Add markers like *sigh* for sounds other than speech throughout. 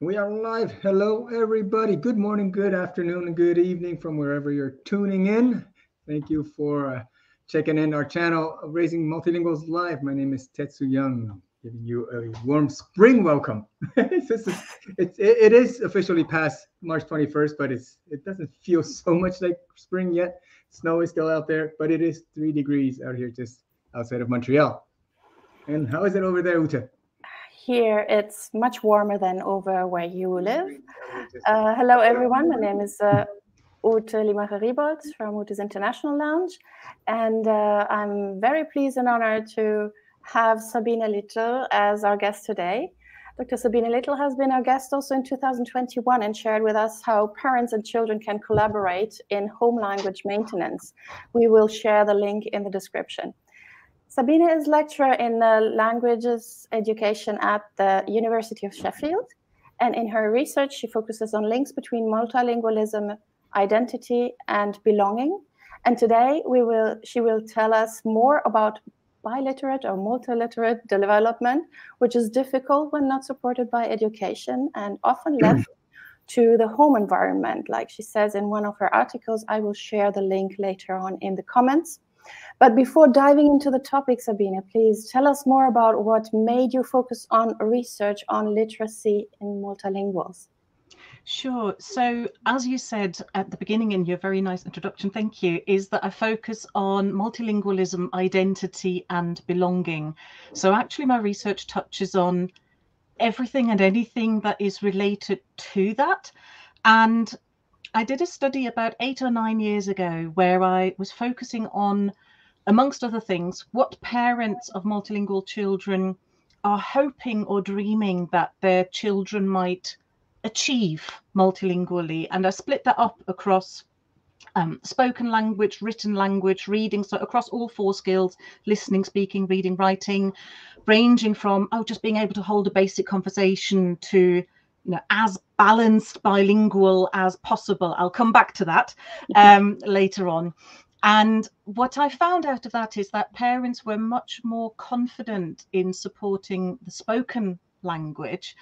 We are live. Hello, everybody. Good morning, good afternoon, and good evening from wherever you're tuning in. Thank you for uh, checking in our channel, Raising Multilinguals Live. My name is Tetsu Yung, giving you a warm spring welcome. *laughs* it's, it's, it is officially past March 21st, but it's it doesn't feel so much like spring yet. Snow is still out there, but it is three degrees out here just outside of Montreal. And how is it over there, Ute? Here it's much warmer than over where you live. Uh, hello, everyone. My name is uh, Ute Limacher-Riebold from Ute's International Lounge. And uh, I'm very pleased and honored to have Sabine Little as our guest today. Dr. Sabine Little has been our guest also in 2021 and shared with us how parents and children can collaborate in home language maintenance. We will share the link in the description. Sabine is lecturer in uh, languages education at the University of Sheffield. And in her research, she focuses on links between multilingualism, identity, and belonging. And today we will, she will tell us more about biliterate or multiliterate development, which is difficult when not supported by education and often *clears throat* left to the home environment. Like she says in one of her articles, I will share the link later on in the comments. But before diving into the topic, Sabina, please tell us more about what made you focus on research on literacy in multilinguals. Sure. So, as you said at the beginning in your very nice introduction, thank you, is that I focus on multilingualism, identity, and belonging. So, actually, my research touches on everything and anything that is related to that. And I did a study about eight or nine years ago where I was focusing on, amongst other things, what parents of multilingual children are hoping or dreaming that their children might achieve multilingually. And I split that up across um, spoken language, written language, reading, so across all four skills listening, speaking, reading, writing, ranging from, oh, just being able to hold a basic conversation to you know as balanced bilingual as possible i'll come back to that *laughs* um, later on and what i found out of that is that parents were much more confident in supporting the spoken language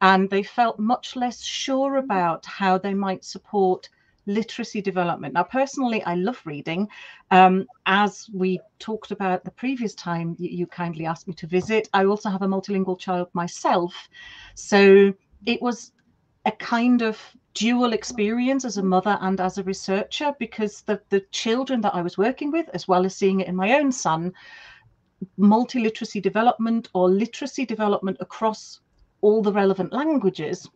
and they felt much less sure about how they might support literacy development. Now, personally, I love reading. Um, as we talked about the previous time you, you, kindly asked me to visit, I also have a multilingual child myself. So it was a kind of dual experience as a mother and as a researcher because the, the children that I was working with, as well as seeing it in my own son, multiliteracy development or literacy development across all the relevant languages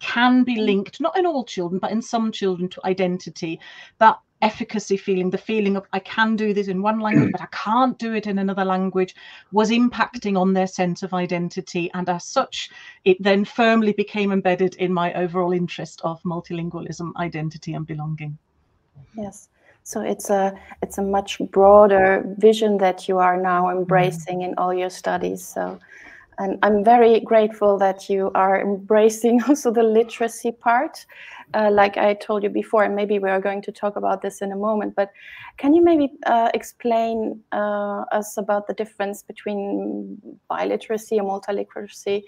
can be linked, not in all children, but in some children, to identity. That efficacy feeling, the feeling of I can do this in one language, but I can't do it in another language, was impacting on their sense of identity. And as such, it then firmly became embedded in my overall interest of multilingualism, identity, and belonging. Yes. So it's a it's a much broader vision that you are now mm-hmm. embracing in all your studies. So and I'm very grateful that you are embracing *laughs* also the literacy part uh, like I told you before, and maybe we are going to talk about this in a moment, but can you maybe uh, explain uh, us about the difference between biliteracy or multiliteracy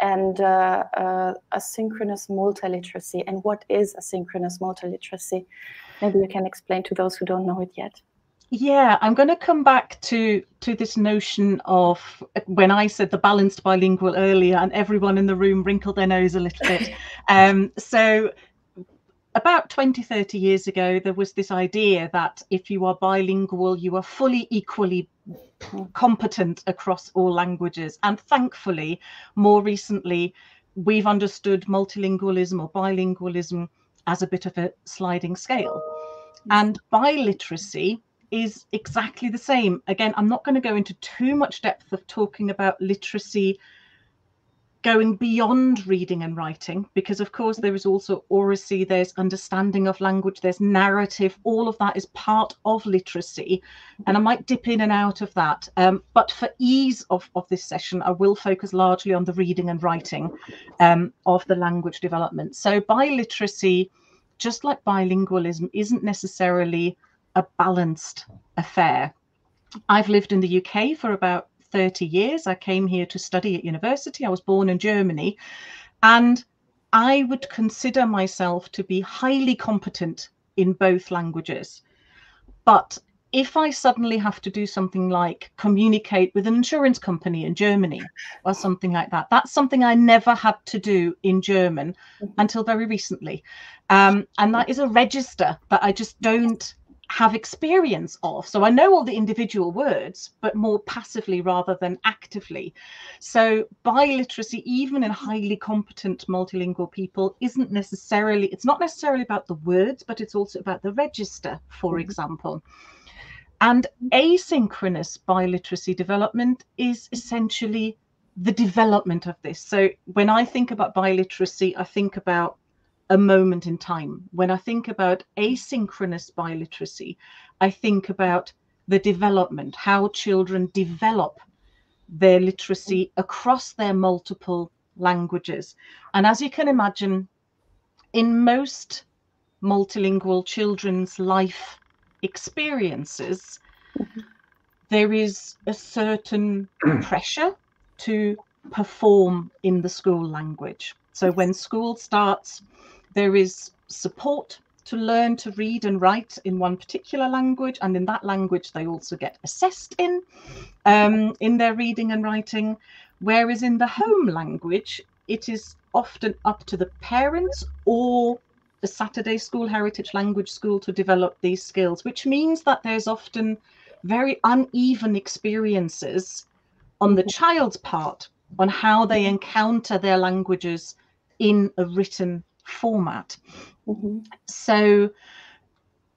and uh, uh, asynchronous multiliteracy, and what is asynchronous multiliteracy? Maybe you can explain to those who don't know it yet. Yeah, I'm going to come back to to this notion of when I said the balanced bilingual earlier, and everyone in the room wrinkled their nose a little bit. *laughs* um, so about 20, 30 years ago, there was this idea that if you are bilingual, you are fully equally competent across all languages. And thankfully, more recently, we've understood multilingualism or bilingualism as a bit of a sliding scale. And biliteracy is exactly the same. Again, I'm not going to go into too much depth of talking about literacy going beyond reading and writing, because of course there is also oracy, there's understanding of language, there's narrative, all of that is part of literacy. And I might dip in and out of that. Um, but for ease of, of this session, I will focus largely on the reading and writing um, of the language development. So biliteracy, just like bilingualism, isn't necessarily a balanced affair. I've lived in the UK for about 30 years. I came here to study at university. I was born in Germany. And I would consider myself to be highly competent in both languages. But if I suddenly have to do something like communicate with an insurance company in Germany or something like that, that's something I never had to do in German mm-hmm. until very recently. Um, and that is a register that I just don't have experience of. So I know all the individual words, but more passively rather than actively. So biliteracy, even in highly competent multilingual people, isn't necessarily, it's not necessarily about the words, but it's also about the register, for mm-hmm. example. And asynchronous biliteracy development is essentially the development of this. So when I think about biliteracy, I think about a moment in time. When I think about asynchronous biliteracy, I think about the development, how children develop their literacy across their multiple languages. And as you can imagine, in most multilingual children's life experiences, mm-hmm. there is a certain *clears throat* pressure to perform in the school language. So when school starts, there is support to learn to read and write in one particular language, and in that language they also get assessed in um, in their reading and writing. Whereas in the home language, it is often up to the parents or the Saturday School Heritage Language School to develop these skills, which means that there's often very uneven experiences on the child's part on how they encounter their languages in a written format. Mm-hmm. So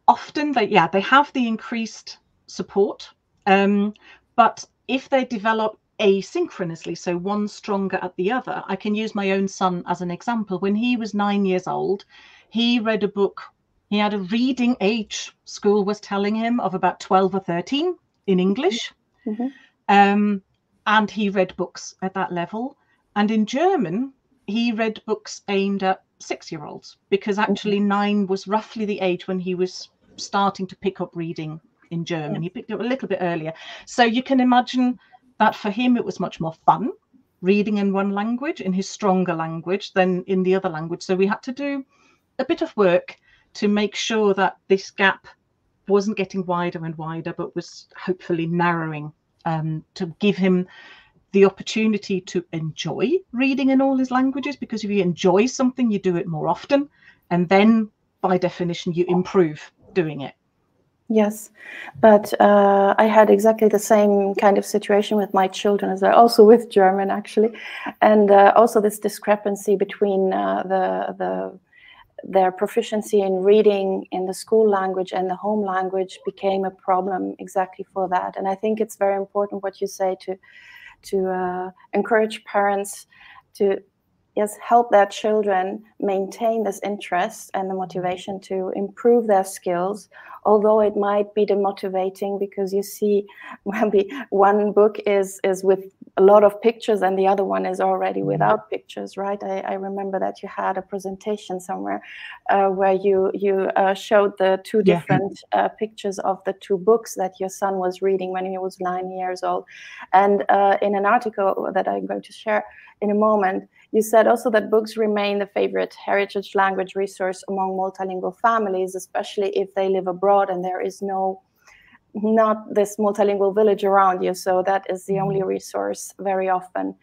often they yeah they have the increased support, um, but if they develop asynchronously, so one stronger at the other, I can use my own son as an example. When he was nine years old, he read a book. He had a reading age, school was telling him, of about 12 or 13 in English. Mm-hmm. Um, and he read books at that level. And in German, he read books aimed at six year olds because actually mm-hmm. nine was roughly the age when he was starting to pick up reading in German. He picked up a little bit earlier. So you can imagine that for him it was much more fun reading in one language, in his stronger language, than in the other language. So we had to do a bit of work to make sure that this gap wasn't getting wider and wider, but was hopefully narrowing um, to give him the opportunity to enjoy reading in all his languages because if you enjoy something you do it more often and then by definition you improve doing it. Yes but uh, i had exactly the same kind of situation with my children as well also with german actually. And uh, also this discrepancy between uh, the the their proficiency in reading in the school language and the home language became a problem exactly for that. And i think it's very important what you say to to uh, encourage parents to yes help their children maintain this interest and the motivation to improve their skills although it might be demotivating because you see *laughs* maybe one book is is with a lot of pictures and the other one is already mm-hmm. without pictures right i, I remember that you had a presentation somewhere uh, where you you uh, showed the two different yeah. uh, pictures of the two books that your son was reading when he was nine years old and uh, in an article that i'm going to share in a moment you said also that books remain the favorite heritage language resource among multilingual families especially if they live abroad and there is no not this multilingual village around you. So that is the only mm-hmm. resource very often.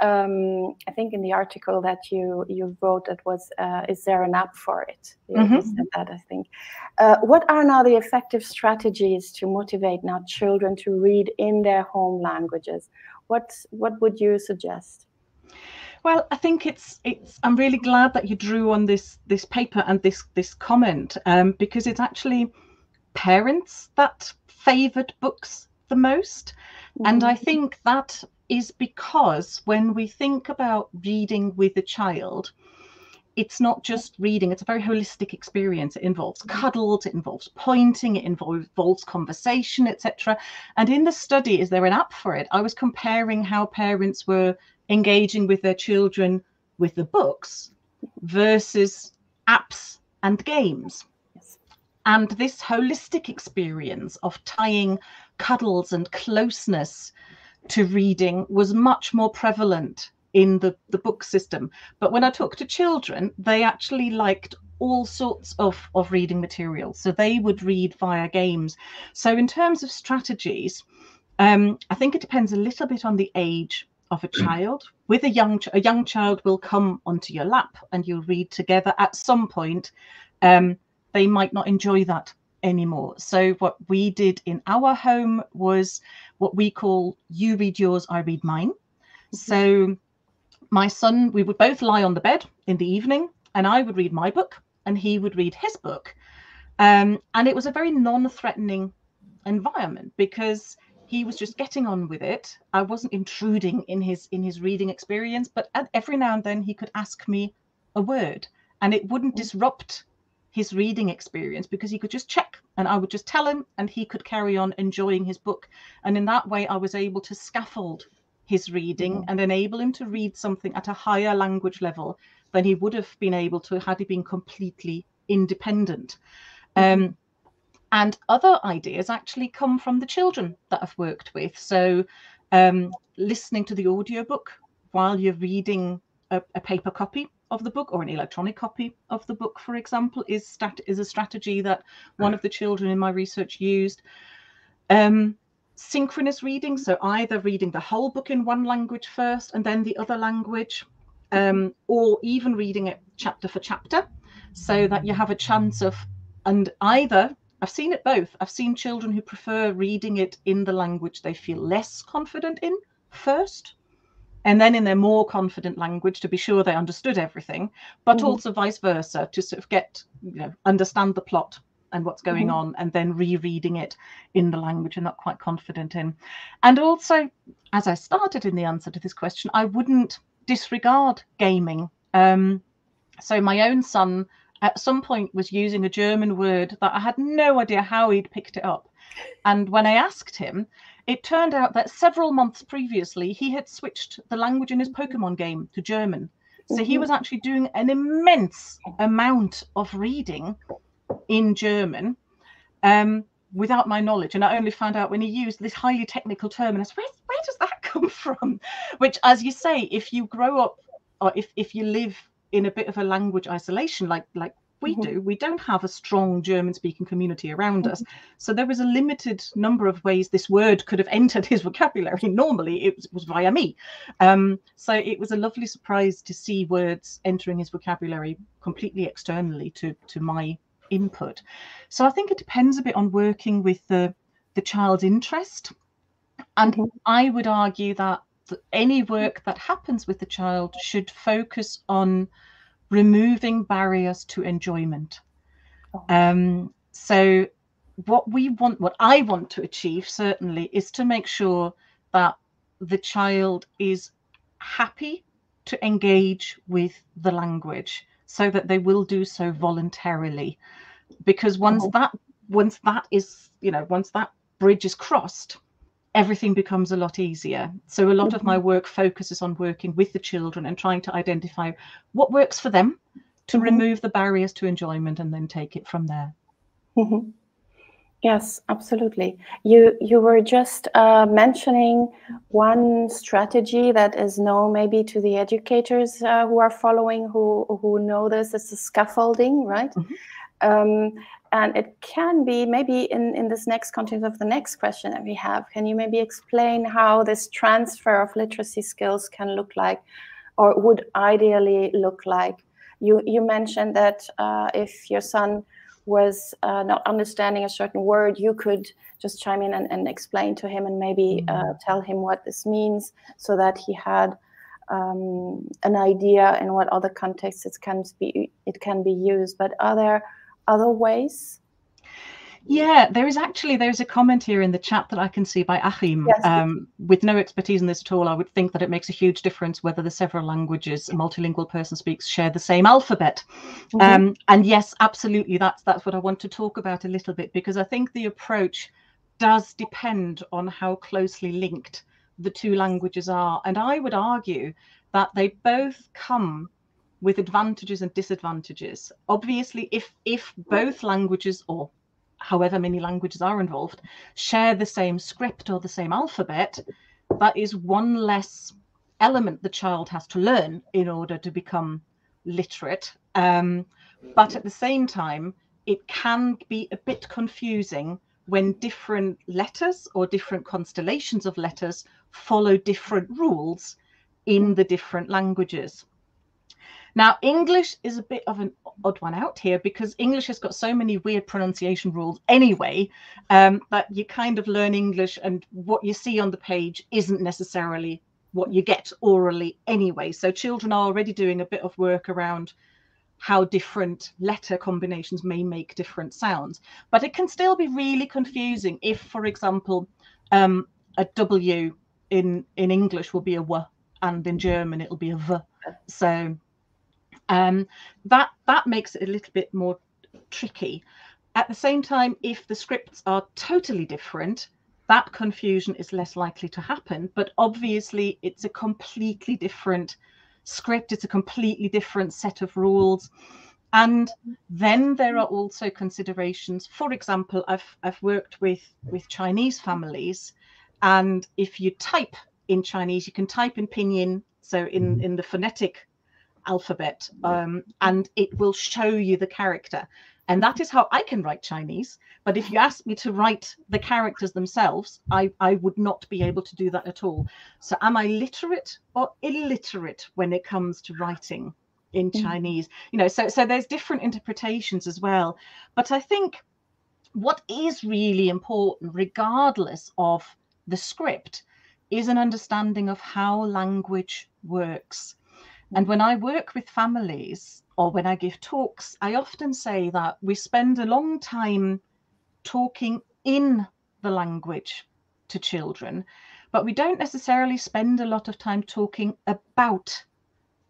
Um, I think in the article that you you wrote, it was uh, is there an app for it? Mm-hmm. said that I think. Uh, what are now the effective strategies to motivate now children to read in their home languages? What what would you suggest? Well, I think it's it's. I'm really glad that you drew on this this paper and this this comment um, because it's actually parents that favored books the most. Mm-hmm. And I mm-hmm. think that is because when we think about reading with a child, it's not just reading, it's a very holistic experience. It involves mm-hmm. cuddles, it involves pointing, it involves conversation, etc. And in the study, is there an app for it? I was comparing how parents were engaging with their children with the books versus apps and games. And this holistic experience of tying cuddles and closeness to reading was much more prevalent in the, the book system. But when I talk to children, they actually liked all sorts of, of reading material. So they would read via games. So in terms of strategies, um, I think it depends a little bit on the age of a child. With a young a young child will come onto your lap and you'll read together. At some point, um, they might not enjoy that anymore. So what we did in our home was what we call you read yours, I read mine. Mm-hmm. So my son, we would both lie on the bed in the evening, and I would read my book, and he would read his book. Um, and it was a very non-threatening environment because he was just getting on with it. I wasn't intruding in his in his reading experience, but every now and then he could ask me a word, and it wouldn't mm. disrupt his reading experience because he could just check and I would just tell him and he could carry on enjoying his book. And in that way, I was able to scaffold his reading mm-hmm. and enable him to read something at a higher language level than he would have been able to had he been completely independent. Mm-hmm. Um, and other ideas actually come from the children that I've worked with. So, um, listening to the audiobook while you're reading a, a paper copy of the book or an electronic copy of the book, for example, is stat- is a strategy that one of the children in my research used. Um, synchronous reading, so either reading the whole book in one language first and then the other language, um, or even reading it chapter for chapter, so that you have a chance of, and either I've seen it both. I've seen children who prefer reading it in the language they feel less confident in first, and then in their more confident language to be sure they understood everything, but mm-hmm. also vice versa to sort of get, you know, understand the plot and what's going mm-hmm. on and then rereading it in the language you're not quite confident in. And also, as I started in the answer to this question, I wouldn't disregard gaming. Um, so my own son at some point was using a German word that I had no idea how he'd picked it up. And when I asked him, it turned out that several months previously, he had switched the language in his Pokemon game to German. So he mm-hmm. was actually doing an immense amount of reading in German um, without my knowledge. And I only found out when he used this highly technical term. And I said, where, where does that *laughs* come from? Which, as you say, if you grow up or if, if you live in a bit of a language isolation like like we mm-hmm. do. We don't have a strong German speaking community around us. Mm-hmm. So there was a limited number of ways this word could have entered *laughs* his vocabulary. Normally it was, was via me. Um, so it was a lovely surprise to see words entering his vocabulary completely externally to, to my input. So I think it depends a bit on working with the, the child's interest. And mm-hmm. I would argue that any work that happens with the child should focus on removing barriers to enjoyment. Oh. Um, so, what we want, what I want to achieve certainly, is to make sure that the child is happy to engage with the language so that they will do so voluntarily because once oh. that once that is you know once that bridge is crossed everything becomes a lot easier. So a lot mm-hmm. of my work focuses on working with the children and trying to identify what works for them to mm-hmm. remove the barriers to enjoyment and then take it from there. Mm-hmm. Yes, absolutely. You you were just uh, mentioning one strategy that is known maybe to the educators uh, who are following who who know this is the scaffolding, right? Mm-hmm. Um, and it can be maybe in, in this next context of the next question that we have, can you maybe explain how this transfer of literacy skills can look like or would ideally look like? You, you mentioned that uh, if your son was uh, not understanding a certain word, you could just chime in and, and explain to him and maybe uh, mm-hmm. tell him what this means so that he had um, an idea in what other contexts it can be it can be used. But are there other ways? Yeah, there is actually there is a comment here in the chat that I can see by Achim. Yes. Um, with no expertise in this at all, I would think that it makes a huge difference whether the several languages a multilingual person speaks share the same alphabet. Mm-hmm. Um, and yes, absolutely, that's that's what I want to talk about a little bit because I think the approach does depend on how closely linked the two languages are, and I would argue that they both come with advantages and disadvantages. Obviously, if if both languages or however many languages are involved share the same script or the same alphabet, that is one less element the child has to learn in order to become literate. Um, but at the same time, it can be a bit confusing when different letters or different constellations of letters follow different rules in the different languages. Now, English is a bit of an odd one out here because English has got so many weird pronunciation rules anyway um, that you kind of learn English and what you see on the page isn't necessarily what you get orally anyway. So children are already doing a bit of work around how different letter combinations may make different sounds. But it can still be really confusing if, for example, um, a W in, in English will be a W and in German it'll be a V. So um, that that makes it a little bit more tricky. At the same time, if the scripts are totally different, that confusion is less likely to happen. But obviously, it's a completely different script, it's a completely different set of rules. And then there are also considerations. For example, I've I've worked with with Chinese families, and if you type in Chinese, you can type in pinyin, so in in the phonetic alphabet um, and it will show you the character. And that is how I can write Chinese. But if you ask me to write the characters themselves, I, I would not be able to do that at all. So am I literate or illiterate when it comes to writing in mm. Chinese? You know, so so there's different interpretations as well. But I think what is really important, regardless of the script, is an understanding of how language works. Mm. And when I work with families or when I give talks, I often say that we spend a long time talking in the language to children, but we don't necessarily spend a lot of time talking about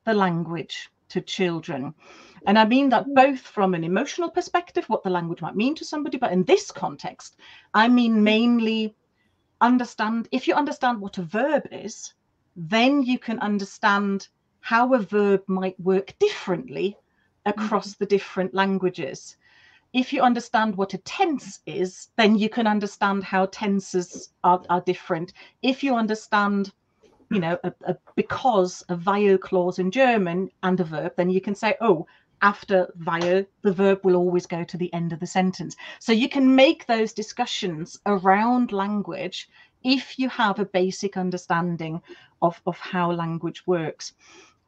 the language to children. And I mean that mm. both from an emotional perspective, what the language might mean to somebody, but in this context, I mean mainly understand if you understand what a verb is, then you can understand how a verb might work differently across mm-hmm. the different languages. If you understand what a tense is, then you can understand how tenses are, are different. If you understand, you know, a, a because a weil clause in German and a verb, then you can say, oh, after weil, the verb will always go to the end of the sentence. So you can make those discussions around language if you have a basic understanding of, of how language works.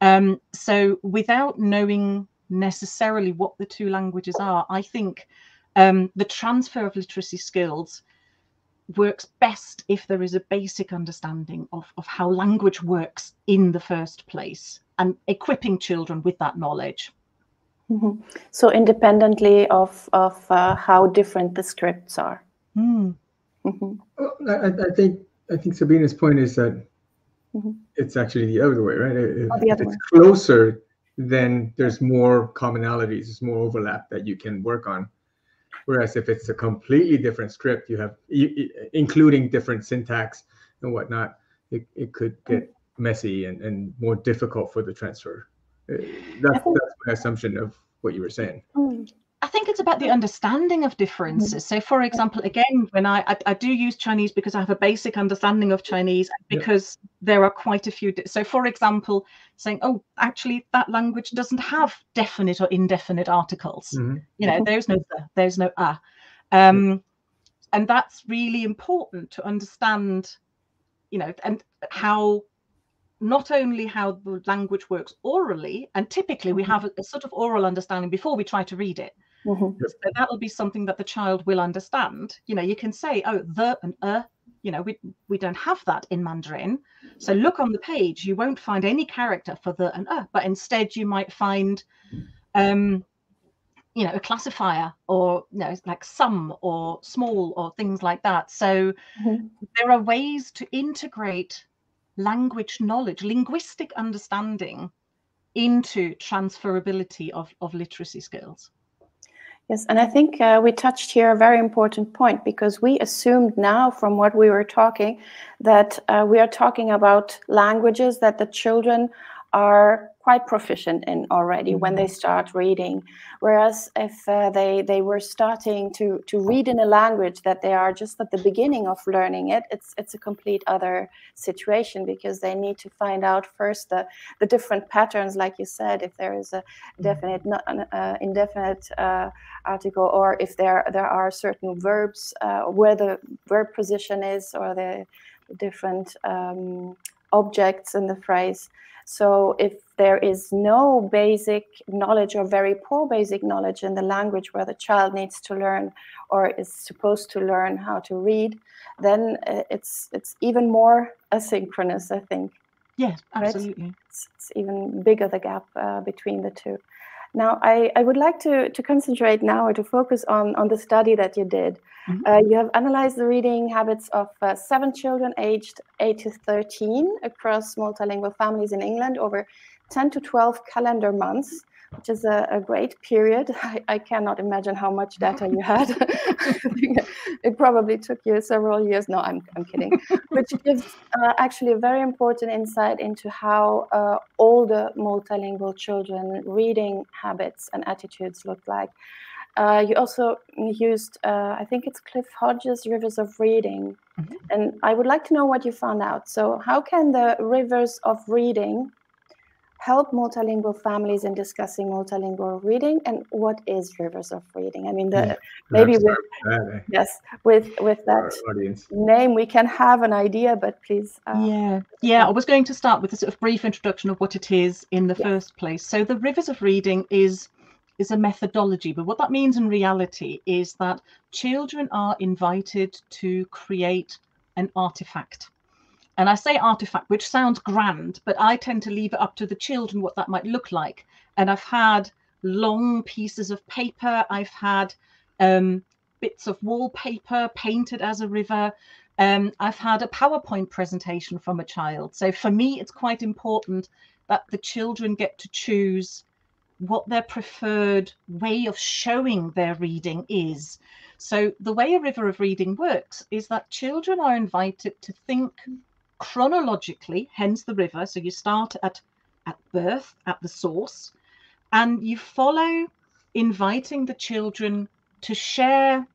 Um, so without knowing necessarily what the two languages are, I think um, the transfer of literacy skills works best if there is a basic understanding of, of how language works in the first place and equipping children with that knowledge. Mm-hmm. So independently of, of uh, how different the scripts are. Mm. Mm-hmm. I, I, think I think Sabina's point is that Mm-hmm. It's actually the other way, right? If, oh, if it's way. closer, then there's more commonalities, there's more overlap that you can work on. Whereas if it's a completely different script, you have you, including different syntax and whatnot, it, it could get messy and, and more difficult for the transfer. Uh, that's, that's my assumption of what you were saying. Mm. I think it's about the understanding of differences. So, for example, again, when I, I, I do use Chinese because I have a basic understanding of Chinese because yeah. there are quite a few. So, for example, saying, "Oh, actually, that language doesn't have definite or indefinite articles." Mm-hmm. You know, there's no the, there's no ah, um, yeah. and that's really important to understand. You know, and how not only how the language works orally, and typically we mm-hmm. have a, a, sort of oral understanding before we try to read it. Mm-hmm. So that'll be something that the child will understand. You know, you can say, oh, the and uh, you know, we, we don't have that in Mandarin. So look on the page, you won't find any character for the and uh, but instead you might find um, you know, a classifier or you know, like some or small or things like that. So mm-hmm. there are ways to integrate language knowledge, linguistic understanding into transferability of, of literacy skills. Yes, and I think uh, we touched here a very important point because we assumed now from what we were talking that uh, we are talking about languages that the children are quite proficient in already mm-hmm. when they start reading. Whereas if uh, they they were starting to to read in a language that they are just at the beginning of learning it, it's it's a complete other situation because they need to find out first the the different patterns, like you said, if there is a mm-hmm. definite uh, indefinite uh, article or if there there are certain verbs uh, where the verb position is or the different um, objects in the phrase. So if there is no basic knowledge or very poor basic knowledge in the language where the child needs to learn or is supposed to learn how to read, then uh, it's it's even more asynchronous, I think. Yes, absolutely. Right? It's, it's, even bigger the gap uh, between the two. Now, I, I would like to, to concentrate now or to focus on, on the study that you did. Mm-hmm. Uh, you have analyzed the reading habits of uh, seven children aged 8 to 13 across multilingual families in England over 10 to 12 calendar months which is a, a great period. *laughs* I, I, cannot imagine how much data you had. *laughs* it probably took you several years. No, I'm, I'm kidding. *laughs* Which gives uh, actually a very important insight into how uh, older multilingual children reading habits and attitudes look like. Uh, you also used, uh, I think it's Cliff Hodges' Rivers of Reading. Mm-hmm. And I would like to know what you found out. So, how can the rivers of reading help multilingual families in discussing multilingual reading and what is rivers of reading. I mean the yeah, maybe with that, yes with with that name we can have an idea but please uh, yeah. Yeah i was going to start with a sort of brief introduction of what it is in the first place. So the rivers of reading is is a methodology but what that means in reality is that children are invited to create an artifact and I say artifact, which sounds grand, but I tend to leave it up to the children what that might look like. And I've had long pieces of paper, I've had um, bits of wallpaper painted as a river. Um, I've had a PowerPoint presentation from a child. So for me, it's quite important that the children get to choose what their preferred way of showing their reading is. So the way a river of reading works is that children are invited to think chronologically, hence the river. So you start at at birth, at the source, and you follow inviting the children to share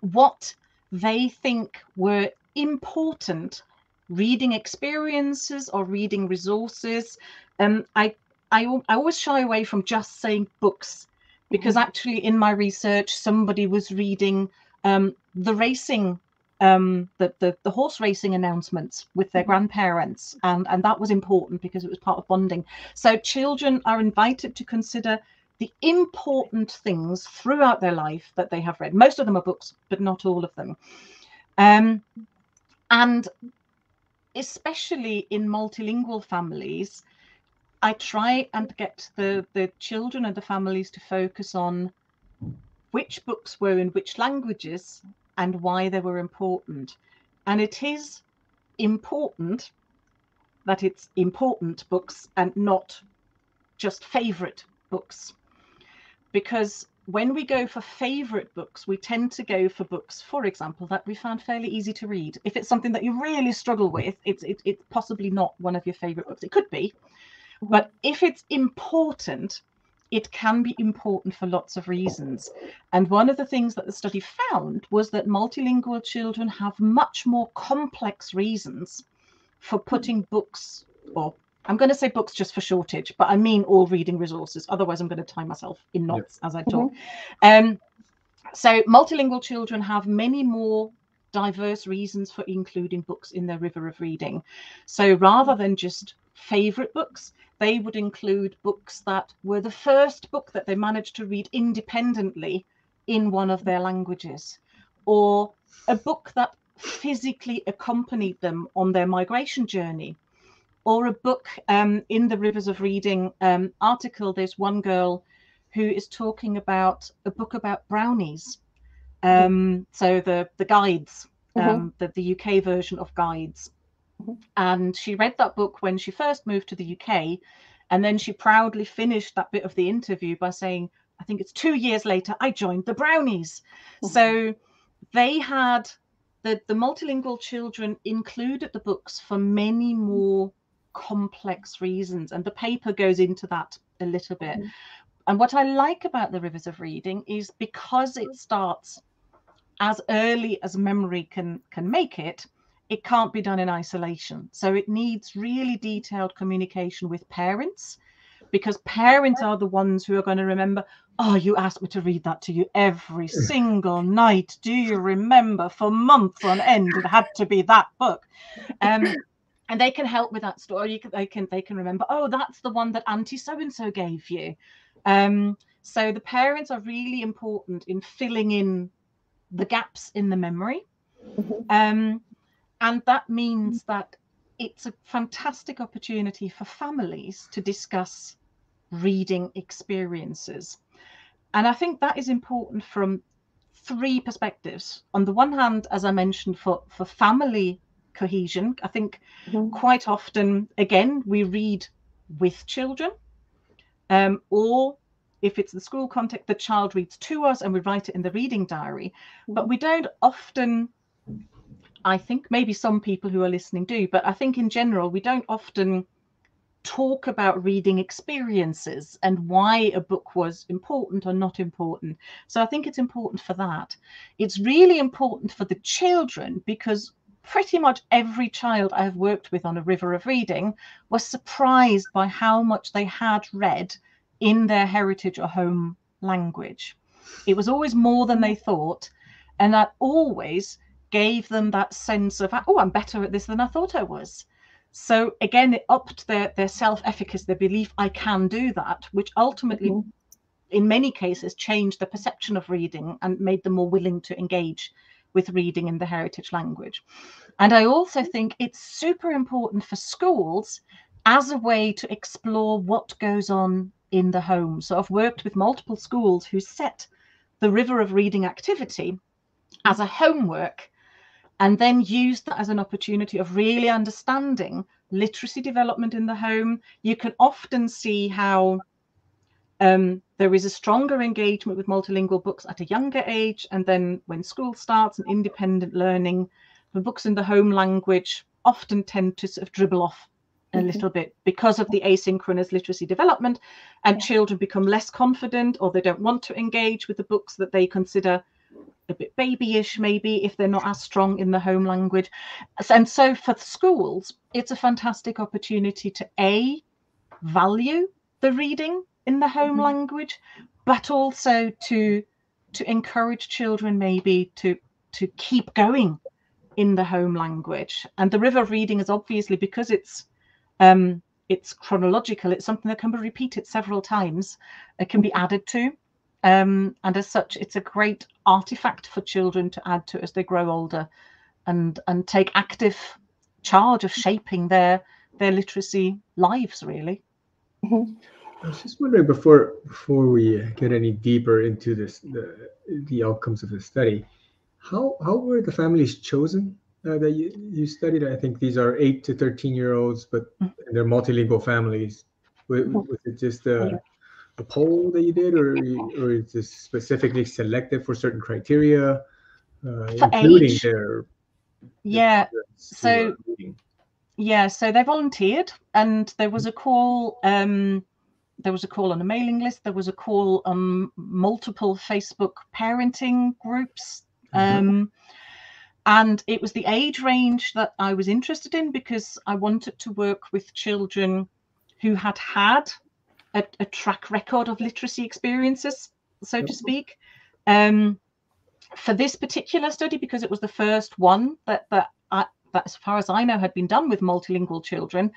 what they think were important reading experiences or reading resources. Um, I, I, I always shy away from just saying books because mm-hmm. actually in my research somebody was reading um, the racing um, the, the, the horse racing announcements with their mm-hmm. grandparents, and and that was important because it was part of bonding. So children are invited to consider the important things throughout their life that they have read. Most of them are books, but not all of them. Um, and especially in multilingual families, I try and get the, the children and the families to focus on which books were in which languages and why they were important. And it is important that it's important books and not just favorite books. Because when we go for favorite books, we tend to go for books, for example, that we found fairly easy to read. If it's something that you really struggle with, it's it, it's possibly not one of your favorite books. It could be, but if it's important, it can be important for lots of reasons. And one of the things that the study found was that multilingual children have much more complex reasons for putting books, or I'm going to say books just for shortage, but I mean all reading resources. Otherwise, I'm going to tie myself in knots yep. as I talk. Mm-hmm. Um, so, multilingual children have many more diverse reasons for including books in their river of reading. So, rather than just favorite books, they would include books that were the first book that they managed to read independently in one of their languages, or a book that physically accompanied them on their migration journey, or a book um, in the Rivers of Reading um, article. There's one girl who is talking about a book about brownies. Um, so the the guides, mm-hmm. Um, the, the UK version of guides and she read that book when she first moved to the UK. And then she proudly finished that bit of the interview by saying, I think it's two years later, I joined the Brownies. Mm-hmm. So they had the, the multilingual children included the books for many more complex reasons. And the paper goes into that a little bit. Mm-hmm. And what I like about the Rivers of Reading is because it starts as early as memory can can make it, it can't be done in isolation. So it needs really detailed communication with parents because parents are the ones who are going to remember oh you asked me to read that to you every *laughs* single night. Do you remember? For months on end it had to be that book. Um, and they can help with that story. They can they can remember oh that's the one that auntie so and so gave you. Um, so the parents are really important in filling in the gaps in the memory. Mm-hmm. um, and that means that it's a fantastic opportunity for families to discuss reading experiences. And I think that is important from three perspectives. On the one hand, as I mentioned, for, for family cohesion, I think mm-hmm. quite often, again, we read with children, um, or if it's the school context, the child reads to us and we write it in the reading diary. But we don't often, I think, maybe some people who are listening do, but I think in general, we don't often talk about reading experiences and why a book was important or not important. So I think it's important for that. It's really important for the children because pretty much every child I've worked with on a river of reading was surprised by how much they had read in their heritage or home language. It was always more than they thought. And that always gave them that sense of, oh, I'm better at this than I thought I was. So again, it upped their, their self-efficacy, their belief, I can do that, which ultimately, mm-hmm. in many cases, changed the perception of reading and made them more willing to engage with reading in the heritage language. And I also think it's super important for schools as a way to explore what goes on in the home. So I've worked with multiple schools who set the River of Reading activity as a homework and then use that as an opportunity of really understanding literacy development in the home. You can often see how um, there is a stronger engagement with multilingual books at a younger age. And then when school starts and independent learning, the books in the home language often tend to sort of dribble off a little bit because of the asynchronous literacy development and yeah. children become less confident or they don't want to engage with the books that they consider a bit babyish maybe if they're not as strong in the home language. And so for schools it's a fantastic opportunity to a value the reading in the home mm-hmm. language but also to to encourage children maybe to to keep going in the home language. And the river reading is obviously because it's um it's chronological it's something that can be repeated several times it can be added to um, and as such, it's a great artifact for children to add to as they grow older and, and take active charge of shaping their, their literacy lives, really. Mm-hmm. I was just wondering before before we get any deeper into this the the outcomes of the study, how how were the families chosen uh, that you, you studied? I think these are eight to thirteen year olds, but mm-hmm. they're multilingual families. Was, mm-hmm. was it just uh, a poll that you did, or or is this specifically selected for certain criteria, uh, including age. their yeah. So yeah, so they volunteered, and there was a call. Um, there was a call on a mailing list. There was a call on multiple Facebook parenting groups. Mm-hmm. Um, and it was the age range that I was interested in because I wanted to work with children who had had a, a track record of literacy experiences, so to speak. Um, for this particular study, because it was the first one that that, I, that, as far as I know, had been done with multilingual children,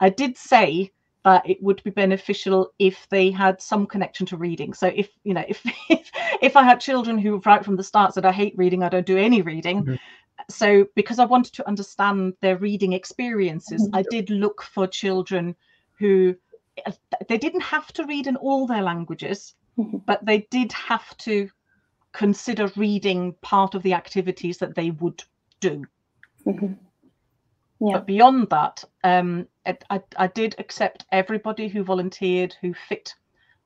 I did say that it would be beneficial if they had some connection to reading. So if you know, if *laughs* if, if I had children who right from the start said, "I hate reading, I don't do any reading," mm-hmm. so because I wanted to understand their reading experiences, mm-hmm. I did look for children who they didn't have to read in all their languages, mm-hmm. but they did have to consider reading part of the activities that they would do. Mm-hmm. Yeah. But beyond that, um, I, I, did accept everybody who volunteered who fit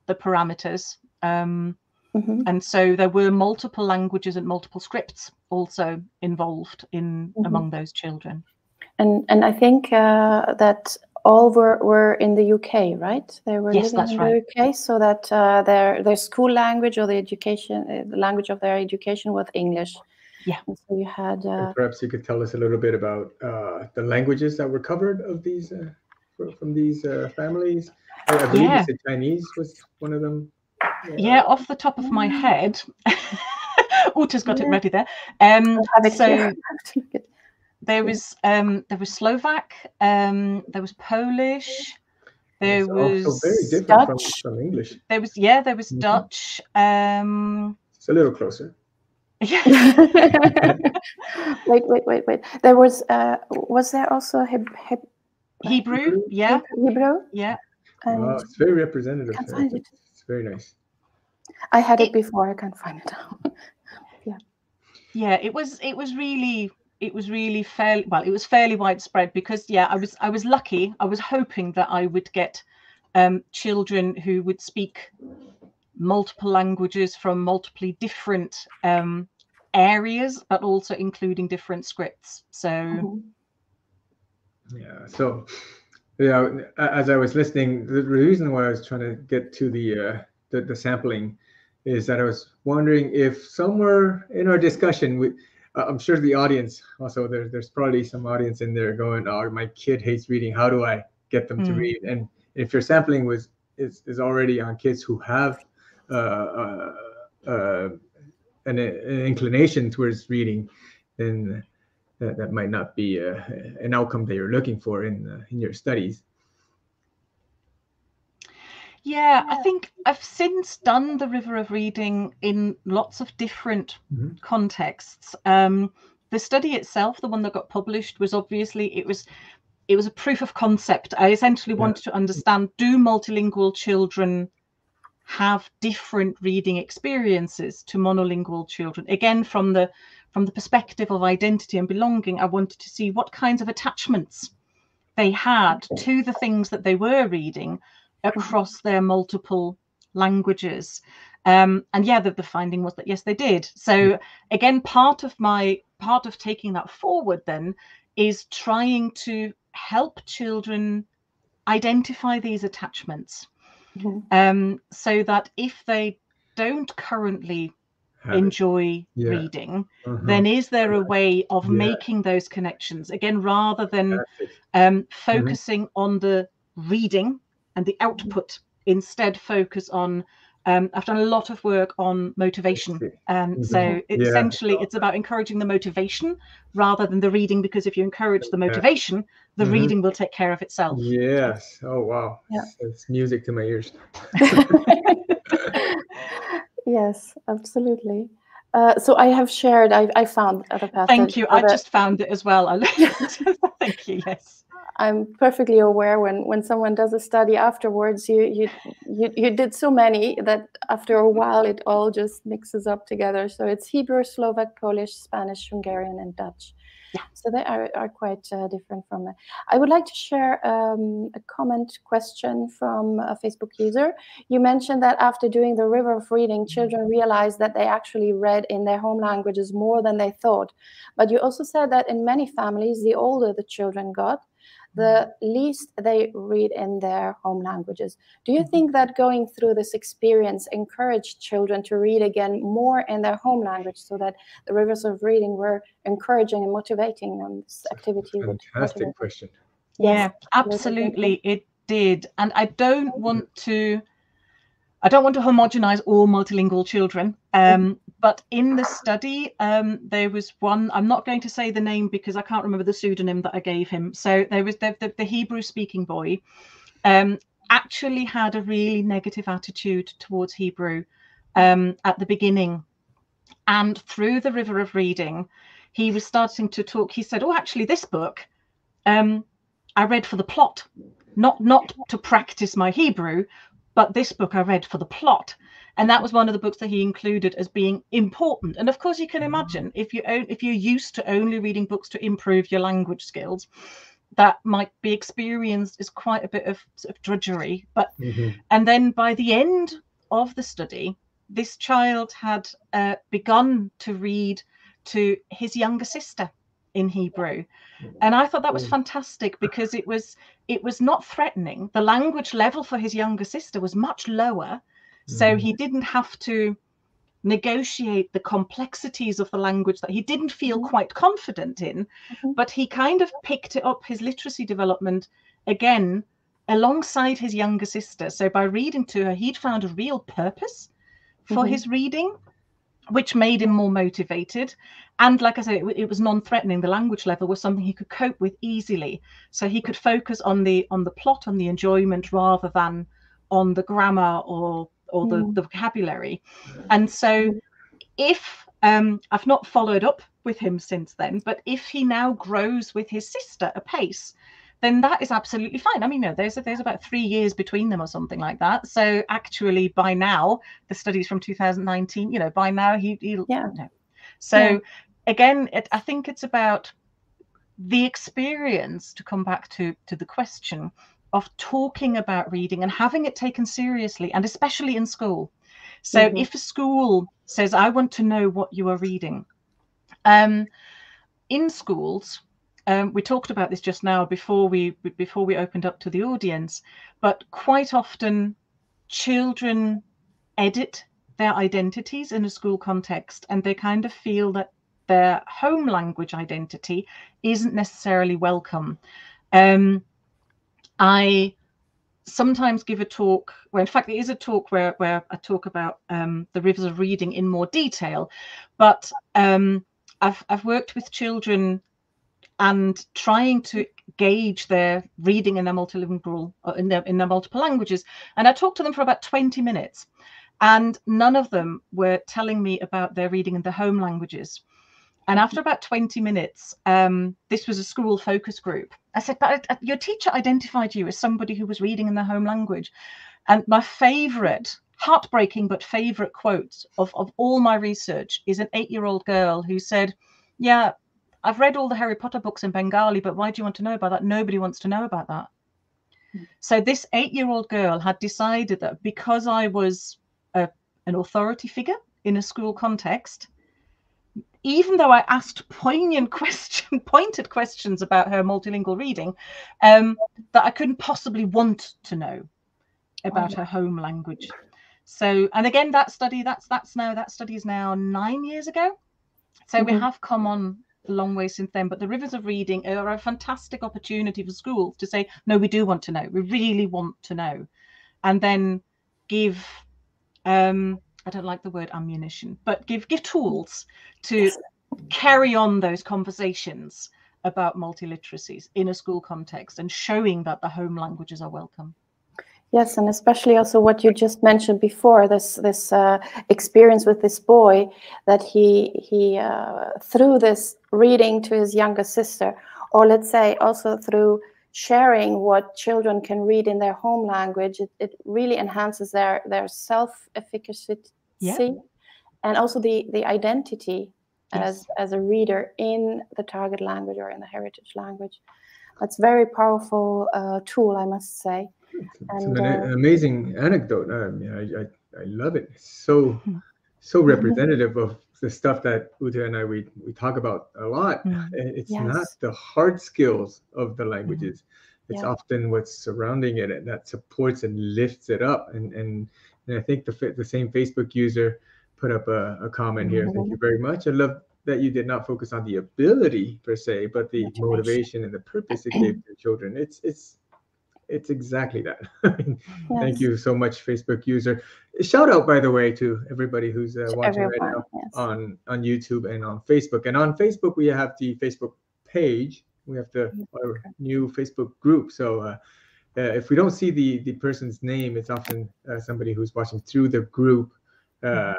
the parameters. Um, mm-hmm. And so there were multiple languages and multiple scripts also involved in mm-hmm. among those children and and I think uh, that all were, were in the UK, right? They were yes, living in right. the UK, so that uh, their their school language or the education, uh, the language of their education was English. Yeah. And so you had. Uh, perhaps you could tell us a little bit about uh, the languages that were covered of these uh, from these uh, families. I, I believe Yeah. you said Chinese was one of them. Yeah, off the top of my Mm. head, *laughs* Ute's got it ready there. Um, I have it so here. *laughs* there was um, there was Slovak, um, there was Polish, there It's also was very different Dutch. from English. there was yeah, there was Mhm. Dutch. Um, It's a little closer. yeah, *laughs* *laughs* wait, wait, wait, wait. There was uh, was there also Heb, Heb, Hebrew, yeah, Hebrew? yeah. And Wow, it's very representative. can't find it. It's very nice. I had it before. I can't find it *laughs* now. yeah it was it was really it was really fairly well it was fairly widespread because yeah i was i was lucky i was hoping that i would get um, children who would speak multiple languages from multiply different um, areas but also including different scripts so Mhm. Yeah. So, yeah, as I was listening, the reason why I was trying to get to the uh, the, the sampling is that I was wondering if somewhere in our discussion, we, I'm sure the audience also there, there's probably some audience in there going, "Oh, my kid hates reading. How do I get them to Mm. read?" And if your sampling was is, is already on kids who have uh, uh, uh, an, an inclination towards reading, then that, that might not be uh, an outcome that you're looking for in uh, in your studies. Yeah i think i've since done the river of reading in lots of different Mhm. contexts. Um the study itself the one that got published was obviously it was it was a proof of concept. I essentially Yeah. wanted to understand do multilingual children have different reading experiences to monolingual children? Again from the from the perspective of identity and belonging i wanted to see what kinds of attachments they had to the things that they were reading across their multiple languages. Um, and yeah the, the finding was that yes they did. So again part of my part of taking that forward then is trying to help children identify these attachments. Mhm. um, so that if they don't currently Have enjoy Yeah. reading Uh-huh. then is there a way of Yeah. making those connections? Again rather than um, focusing on the reading and the output instead focus on um, i've done a lot of work on motivation see. um, Mhm. so it- Yeah. essentially it's about encouraging the motivation rather than the reading because if you encourage the motivation the Mhm. reading will take care of itself Yes. Oh wow. Yeah. It's, it's music to my ears. *laughs* *laughs* *laughs* yes, absolutely. Uh, so I have shared. I, I found the passage. thank you i just found it as well I *laughs* thank you yes I'm perfectly aware when when someone does a study afterwards, you you you you did so many that after a while it all just mixes up together. So it's Hebrew, Slovak, Polish, Spanish, Hungarian, and Dutch. Yeah. So they are, are quite uh, different from it. I would like to share um, a comment question from a Facebook user. You mentioned that after doing the River of Reading, children realized that they actually read in their home languages more than they thought. But you also said that in many families, the older the children got, the mm-hmm. least they read in their home languages. Do you mm-hmm. think that going through this experience encouraged children to read again more in their home language so that the rivers of reading were encouraging and motivating them? This activity Fantastic question. yeah absolutely. absolutely it did and i don't want to i don't want to homogenize all multilingual children um, but in the study um, there was one i'm not going to say the name because i can't remember the pseudonym that i gave him. So there was the, the, the hebrew speaking boy um, actually had a really negative attitude towards hebrew um, at the beginning. And through the river of reading he was starting to talk. He said oh actually this book um, I read for the plot, not not to practice my Hebrew, but this book I read for the plot. And that was one of the books that he included as being important. And of course, you can imagine if you own, if you're used to only reading books to improve your language skills, that might be experienced as quite a bit of, sort of drudgery. But Mhm. and then by the end of the study, this child had uh, begun to read to his younger sister in Hebrew. And I thought that was fantastic because it was it was not threatening. The language level for his younger sister was much lower. So he didn't have to negotiate the complexities of the language that he didn't feel quite confident in, Mhm. but he kind of picked it up his literacy development again alongside his younger sister. So by reading to her, he'd found a real purpose for Mhm. his reading, which made him more motivated. And like I said, it, it was non-threatening. The language level was something he could cope with easily. So he could focus on the on the plot, on the enjoyment, rather than on the grammar or or the, Mm. the vocabulary. And so if um, I've not followed up with him since then, but if he now grows with his sister apace, then that is absolutely fine. I mean, no, there's there's about three years between them or something like that. So actually, by now, the studies from 2019, you know, by now he he'll Yeah. you know. So Yeah. again, it, I think it's about the experience to come back to to the question of talking about reading and having it taken seriously, and especially in school. So Mhm. if a school says, "I want to know what you are reading," um, in schools, um, we talked about this just now before we before we opened up to the audience, but quite often children edit their identities in a school context, and they kind of feel that their home language identity isn't necessarily welcome. Um, I sometimes give a talk well in fact there is a talk where where i talk about um, the rivers of reading in more detail but um, I've, I've worked with children and trying to gauge their reading in their multilingual uh, in their in their multiple languages and i talked to them for about 20 minutes and none of them were telling me about their reading in their home languages and after about 20 minutes, um, this was a school focus group. I said, but uh, your teacher identified you as somebody who was reading in their home language. And my favorite, heartbreaking but favorite quote of, of all my research is an eight year old girl who said, Yeah, I've read all the Harry Potter books in Bengali, but why do you want to know about that? Nobody wants to know about that. So this eight year old girl had decided that because I was a, an authority figure in a school context, even though I asked poignant *laughs* question, pointed questions about her multilingual reading, um, that I couldn't possibly want to know about her home language. So, and again, that study, that's that's now that study is now nine years ago. So we Mhm. have come on a long way since then. But the rivers of reading are a fantastic opportunity for schools to say, no, we do want to know. We really want to know, and then give. Um, I don't like the word ammunition, but give give tools to Yes. carry on those conversations about multiliteracies in a school context and showing that the home languages are welcome. Yes, and especially also what you just mentioned before this this uh, experience with this boy that he he uh, through this reading to his younger sister, or let's say also through sharing what children can read in their home language, it, it really enhances their their self efficacy Yeah. and also the the identity Yes. as as a reader in the target language or in the heritage language. That's very powerful uh, tool, I must say. It's And, an uh, amazing anecdote. I mean, I, I, I love it. It's so so *laughs* representative of the stuff that Ute and I we, we talk about a lot. Mm. It's Yes. not the hard skills of the languages. It's Yeah. often what's surrounding it and that supports and lifts it up. And and, and I think the the same Facebook user put up a, a comment here. Thank you very much. I love that you did not focus on the ability per se, but the Motivation. motivation and the purpose it gave to children. It's it's it's exactly that. I *laughs* mean, Thank you so much, Facebook user. Shout out, by the way, to everybody who's uh, watching right now Yes. on on YouTube and on Facebook. And on Facebook, we have the Facebook page. We have the our new Facebook group. So uh, uh, if we don't see the the person's name, it's often uh, somebody who's watching through the group, uh,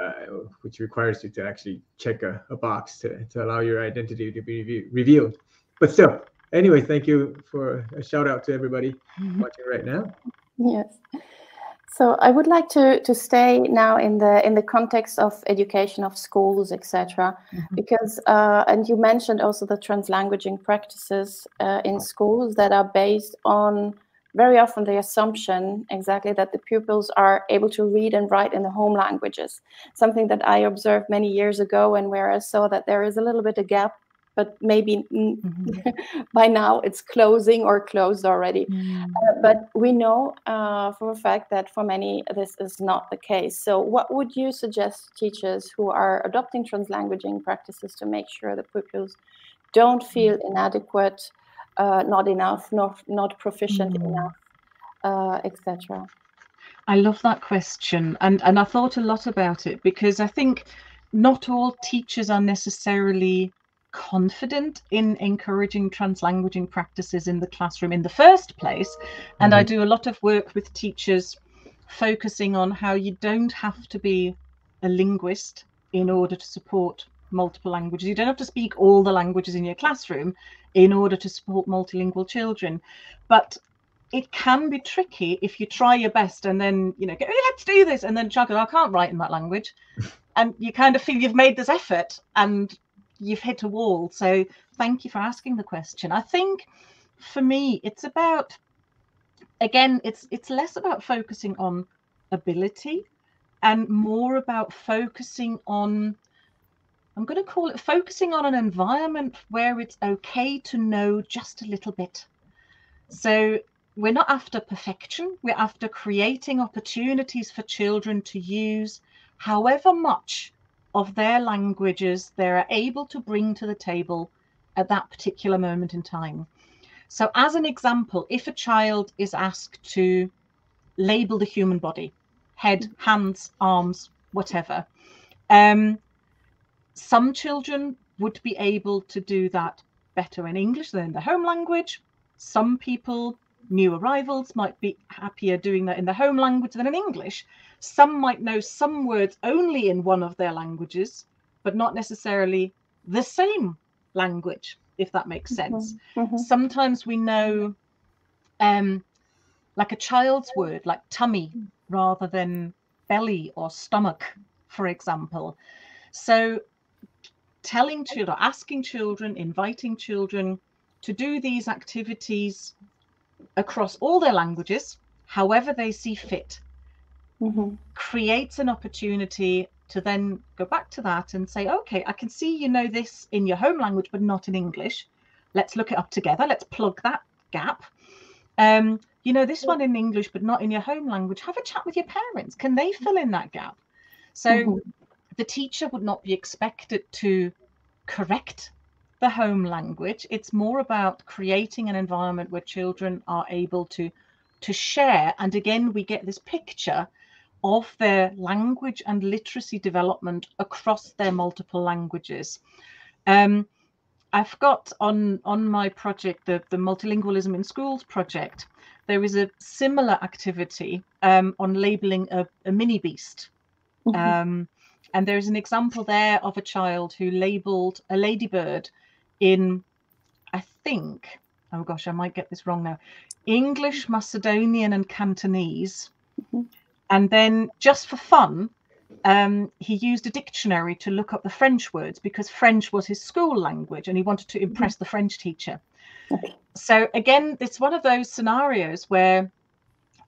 which requires you to actually check a, a box to, to allow your identity to be reve- revealed. But still, anyway, thank you for a shout out to everybody watching right now. Yes. So I would like to to stay now in the in the context of education of schools, etc. Mhm. Because uh, and you mentioned also the translanguaging practices uh, in schools that are based on very often the assumption exactly that the pupils are able to read and write in the home languages. Something that I observed many years ago, and where I saw that there is a little bit of gap but maybe mm-hmm. *laughs* by now it's closing or closed already. Mm. Uh, but we know uh, for a fact that for many this is not the case. So, what would you suggest teachers who are adopting translanguaging practices to make sure that pupils don't feel mm. inadequate, uh, not enough, not not proficient mm. enough, uh, etc.? I love that question, and and I thought a lot about it because I think not all teachers are necessarily confident in encouraging translanguaging practices in the classroom in the first place. And mm-hmm. I do a lot of work with teachers focusing on how you don't have to be a linguist in order to support multiple languages. You don't have to speak all the languages in your classroom in order to support multilingual children. But it can be tricky if you try your best and then, you know, go, let's do this. And then child goes, I can't write in that language. *laughs* and you kind of feel you've made this effort and you've hit a wall. So thank you for asking the question. I think for me, it's about again, it's it's less about focusing on ability and more about focusing on I'm going to call it focusing on an environment where it's okay to know just a little bit. So we're not after perfection, we're after creating opportunities for children to use however much of their languages they are able to bring to the table at that particular moment in time. So, as an example, if a child is asked to label the human body, head, hands, arms, whatever, um, some children would be able to do that better in English than in the home language. Some people, new arrivals, might be happier doing that in the home language than in English. Some might know some words only in one of their languages, but not necessarily the same language, if that makes mm-hmm. sense. Mm-hmm. Mm-hmm. Sometimes we know um, like a child's word, like tummy, rather than belly or stomach, for example. So telling children, asking children, inviting children to do these activities across all their languages, however they see fit, mm-hmm. creates an opportunity to then go back to that and say, okay, I can see you know this in your home language, but not in English. Let's look it up together. Let's plug that gap. Um, you know this one in English, but not in your home language. Have a chat with your parents. Can they fill in that gap? So mm-hmm. the teacher would not be expected to correct the home language. It's more about creating an environment where children are able to to share. And again, we get this picture of their language and literacy development across their multiple languages. Um, I've got on on my project, the, the multilingualism in schools project, there is a similar activity um, on labeling a, a mini beast. Mm-hmm. Um, and there's an example there of a child who labeled a ladybird in, I think, oh gosh, I might get this wrong now, English, Macedonian, and Cantonese. Mm-hmm. And then just for fun, um, he used a dictionary to look up the French words because French was his school language and he wanted to mm-hmm. impress the French teacher. Okay. So, again, it's one of those scenarios where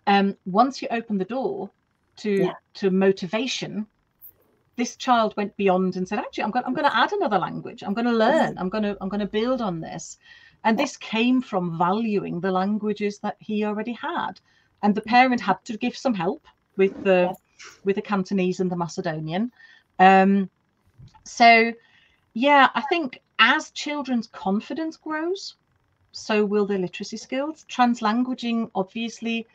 um, once you open the door to, yeah. to motivation, this child went beyond and said, actually, I'm going, I'm going to add another language. I'm going to learn. I'm going to, I'm going to build on this. And this came from valuing the languages that he already had. And the parent had to give some help with the with the Cantonese and the Macedonian. Um, so, yeah, I think as children's confidence grows, so will their literacy skills. Translanguaging obviously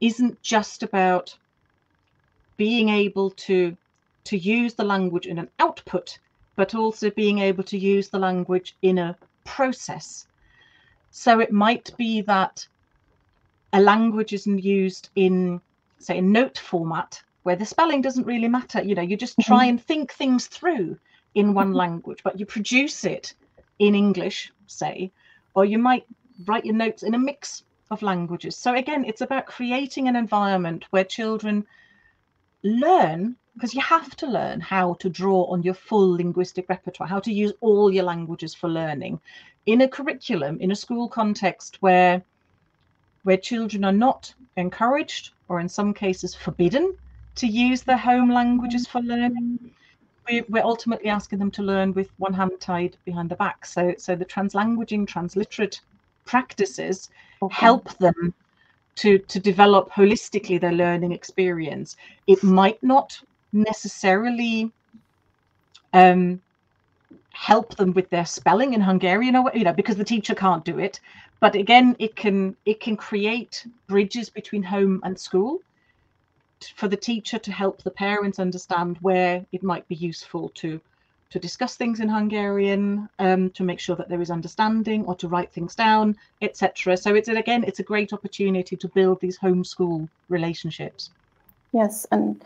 isn't just about being able to to use the language in an output, but also being able to use the language in a process. So it might be that a language is used in say a note format where the spelling doesn't really matter you know you just try mm-hmm. and think things through in one mm-hmm. language but you produce it in english say or you might write your notes in a mix of languages so again it's about creating an environment where children learn because you have to learn how to draw on your full linguistic repertoire how to use all your languages for learning in a curriculum in a school context where where children are not encouraged or in some cases forbidden to use their home languages for learning, we, we're ultimately asking them to learn with one hand tied behind the back. So, so the translanguaging, transliterate practices okay. help them to to develop holistically their learning experience. It might not necessarily um, help them with their spelling in Hungarian, or you know, because the teacher can't do it. But again, it can it can create bridges between home and school for the teacher to help the parents understand where it might be useful to to discuss things in Hungarian, um, to make sure that there is understanding, or to write things down, etc. So it's again, it's a great opportunity to build these homeschool relationships. Yes, and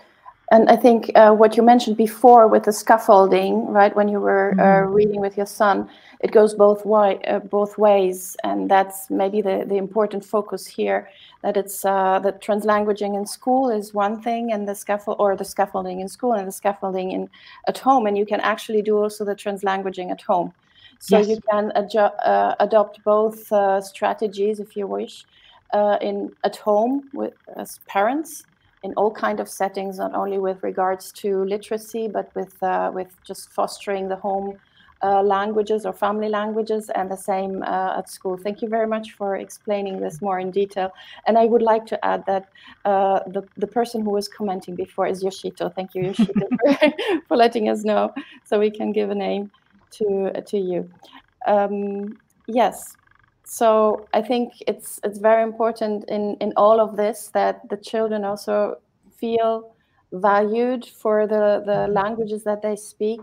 and I think uh, what you mentioned before with the scaffolding, right, when you were uh, mm-hmm. reading with your son, it goes both way, uh, both ways, and that's maybe the, the important focus here. That it's uh, the translanguaging in school is one thing, and the scaffold or the scaffolding in school and the scaffolding in at home, and you can actually do also the translanguaging at home. So yes. you can adju- uh, adopt both uh, strategies if you wish in at home with as parents in all kind of settings, not only with regards to literacy, but with uh, with just fostering the home uh, languages or family languages, and the same uh, at school. Thank you very much for explaining this more in detail. And I would like to add that uh, the the person who was commenting before is Yoshito. Thank you, Yoshito, *laughs* for, for, letting us know, so we can give a name to to you. Um, yes, so I think it's it's very important in in all of this that the children also feel valued for the the mm-hmm. languages that they speak.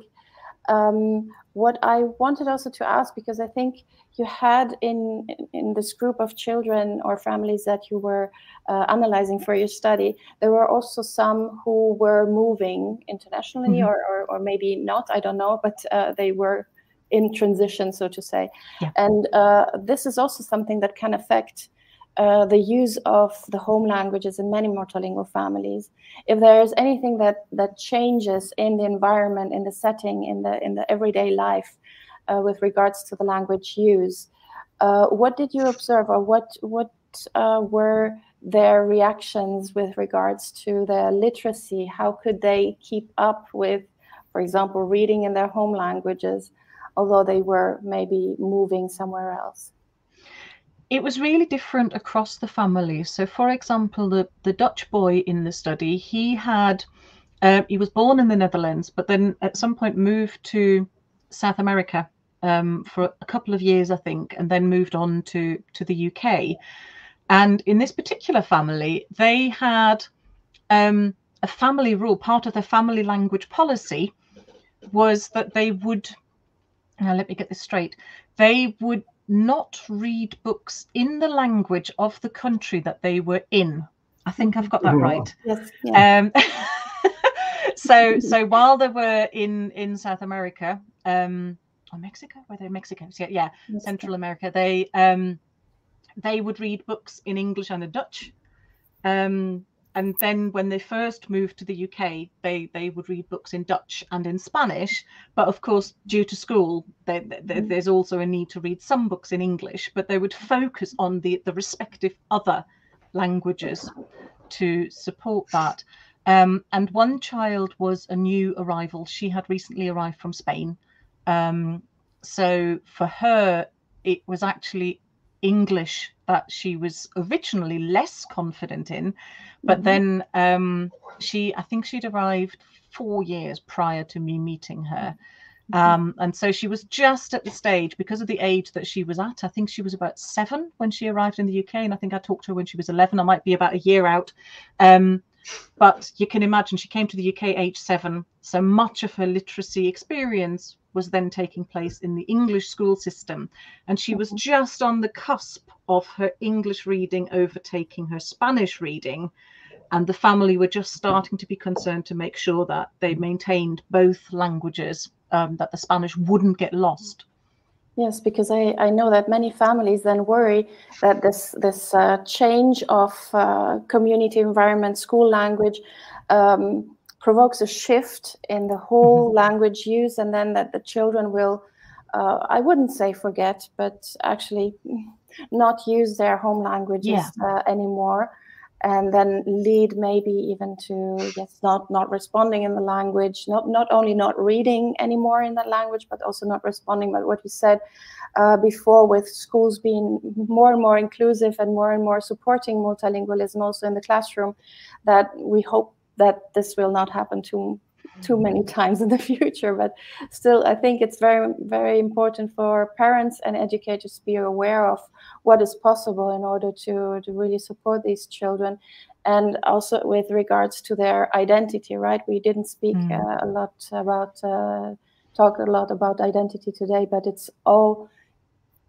Um, what I wanted also to ask, because I think you had in in this group of children or families that you were uh, analyzing for your study, there were also some who were moving internationally, mm-hmm. or, or, or maybe not. I don't know, but uh, they were in transition, so to say. Yeah. And uh, this is also something that can affect uh, the use of the home languages in many multilingual families. If there is anything that that changes in the environment, in the setting, in the in the everyday life, uh, with regards to the language use, uh, what did you observe, or what what uh, were their reactions with regards to their literacy? How could they keep up with, for example, reading in their home languages? Although they were maybe moving somewhere else? It was really different across the family. So, for example, the, the Dutch boy in the study, he had, uh, he was born in the Netherlands, but then at some point moved to South America um, for a couple of years, I think, and then moved on to, to the UK. And in this particular family, they had um, a family rule, part of their family language policy was that they would now let me get this straight, they would not read books in the language of the country that they were in. I think I've got that right. Yes. Yeah. Um, *laughs* so so while they were in in South America, um, or Mexico, were they Mexico? Yeah, yeah, Central America. They um, they would read books in English and in Dutch. Um, and then when they first moved to the UK, they they would read books in Dutch and in Spanish. But of course, due to school, they, they, mm. there's also a need to read some books in English. But they would focus on the the respective other languages to support that. Um, and one child was a new arrival. She had recently arrived from Spain. Um, so for her, it was actually English that she was originally less confident in, but mm-hmm. then um, she, I think she'd arrived four years prior to me meeting her. Mm-hmm. Um, and so she was just at the stage because of the age that she was at. I think she was about seven when she arrived in the UK, and I think I talked to her when she was 11. I might be about a year out. Um, but you can imagine she came to the UK age seven. So much of her literacy experience was then taking place in the English school system. And she was mm-hmm. just on the cusp of her English reading overtaking her Spanish reading. And the family were just starting to be concerned to make sure that they maintained both languages, um, that the Spanish wouldn't get lost. Yes, because I, I know that many families then worry that this this uh, change of uh, community environment, school language, um, provokes a shift in the whole mm-hmm. language use, and then that the children will, uh, I wouldn't say forget, but actually *laughs* not use their home languages yeah. Uh, anymore. And then lead maybe even to yes not not responding in the language not not only not reading anymore in that language but also not responding. But what you said uh, before with schools being more and more inclusive and more and more supporting multilingualism also in the classroom that we hope that this will not happen too too many times in the *laughs* future but still i think it's very very important for parents and educators to be aware of what is possible in order to, to really support these children. And also with regards to their identity right? We didn't speak mm. uh, a lot about uh, talk a lot about identity today but it's all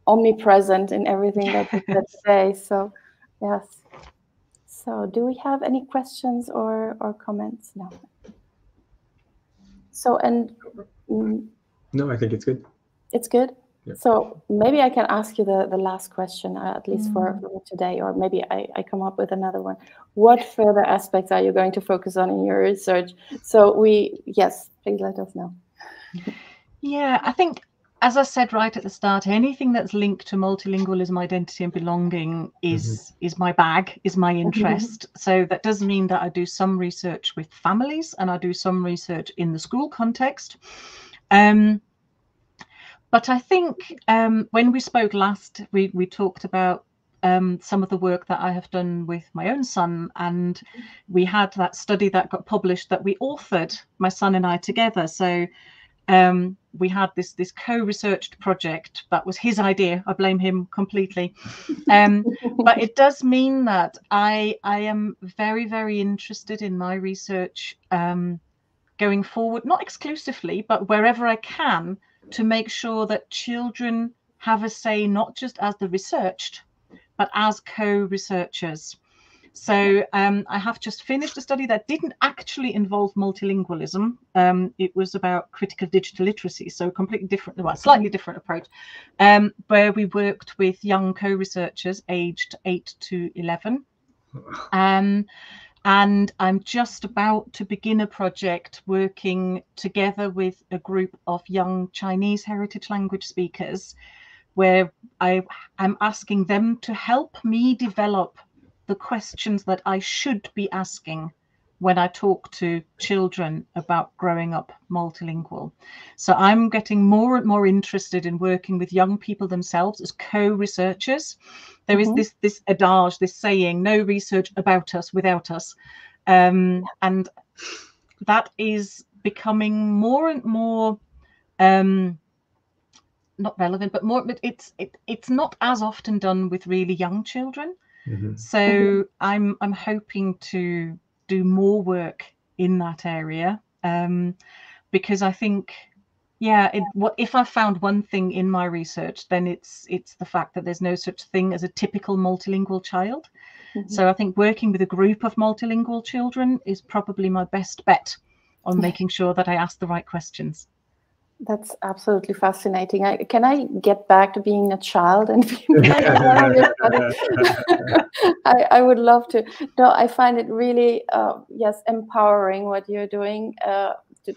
omnipresent in everything that we *laughs* say. So yes. So do we have any questions or or comments no so, and mm, no, I think it's good. It's good. Yeah. So maybe I can ask you the, the last question, uh, at least mm. for, for, today, or maybe I, I come up with another one. What further aspects are you going to focus on in your research? So we, yes, please let us know. Yeah, I think as I said right at the start, anything that's linked to multilingualism, identity, and belonging is mm-hmm. is my bag, is my mm-hmm. interest. Mm-hmm. So that does mean that I do some research with families and I do some research in the school context. Um, but I think um, when we spoke last, we we talked about um, some of the work that I have done with my own son, and we had that study that got published that we authored, my son and I together. So um, we had this this co-researched project that was his idea. I blame him completely, um, *laughs* but it does mean that I I am very very interested in my research um, going forward, not exclusively, but wherever I can, to make sure that children have a say not just as the researched, but as co-researchers. So um, I have just finished a study that didn't actually involve multilingualism. Um, it was about critical digital literacy, so a completely different, well, slightly different approach, um, where we worked with young co-researchers aged 8 to 11. Um, and I'm just about to begin a project working together with a group of young Chinese heritage language speakers where I am asking them to help me develop the questions that I should be asking when I talk to children about growing up multilingual. So I'm getting more and more interested in working with young people themselves as co-researchers. There mm-hmm. is this this adage, this saying, no research about us without us. Um, and that is becoming more and more um, not relevant, but more but it's it, it's not as often done with really young children. Mm-hmm. So. I'm I'm hoping to do more work in that area um, because I think yeah it, what if i found one thing in my research then it's it's the fact that there's no such thing as a typical multilingual child mm-hmm. so i think working with a group of multilingual children is probably my best bet on making sure that i ask the right questions that's absolutely fascinating. I, can I get back to being a child and being *laughs* *laughs* I, I would love to. No, I find it really, uh, yes, empowering what you're doing uh, to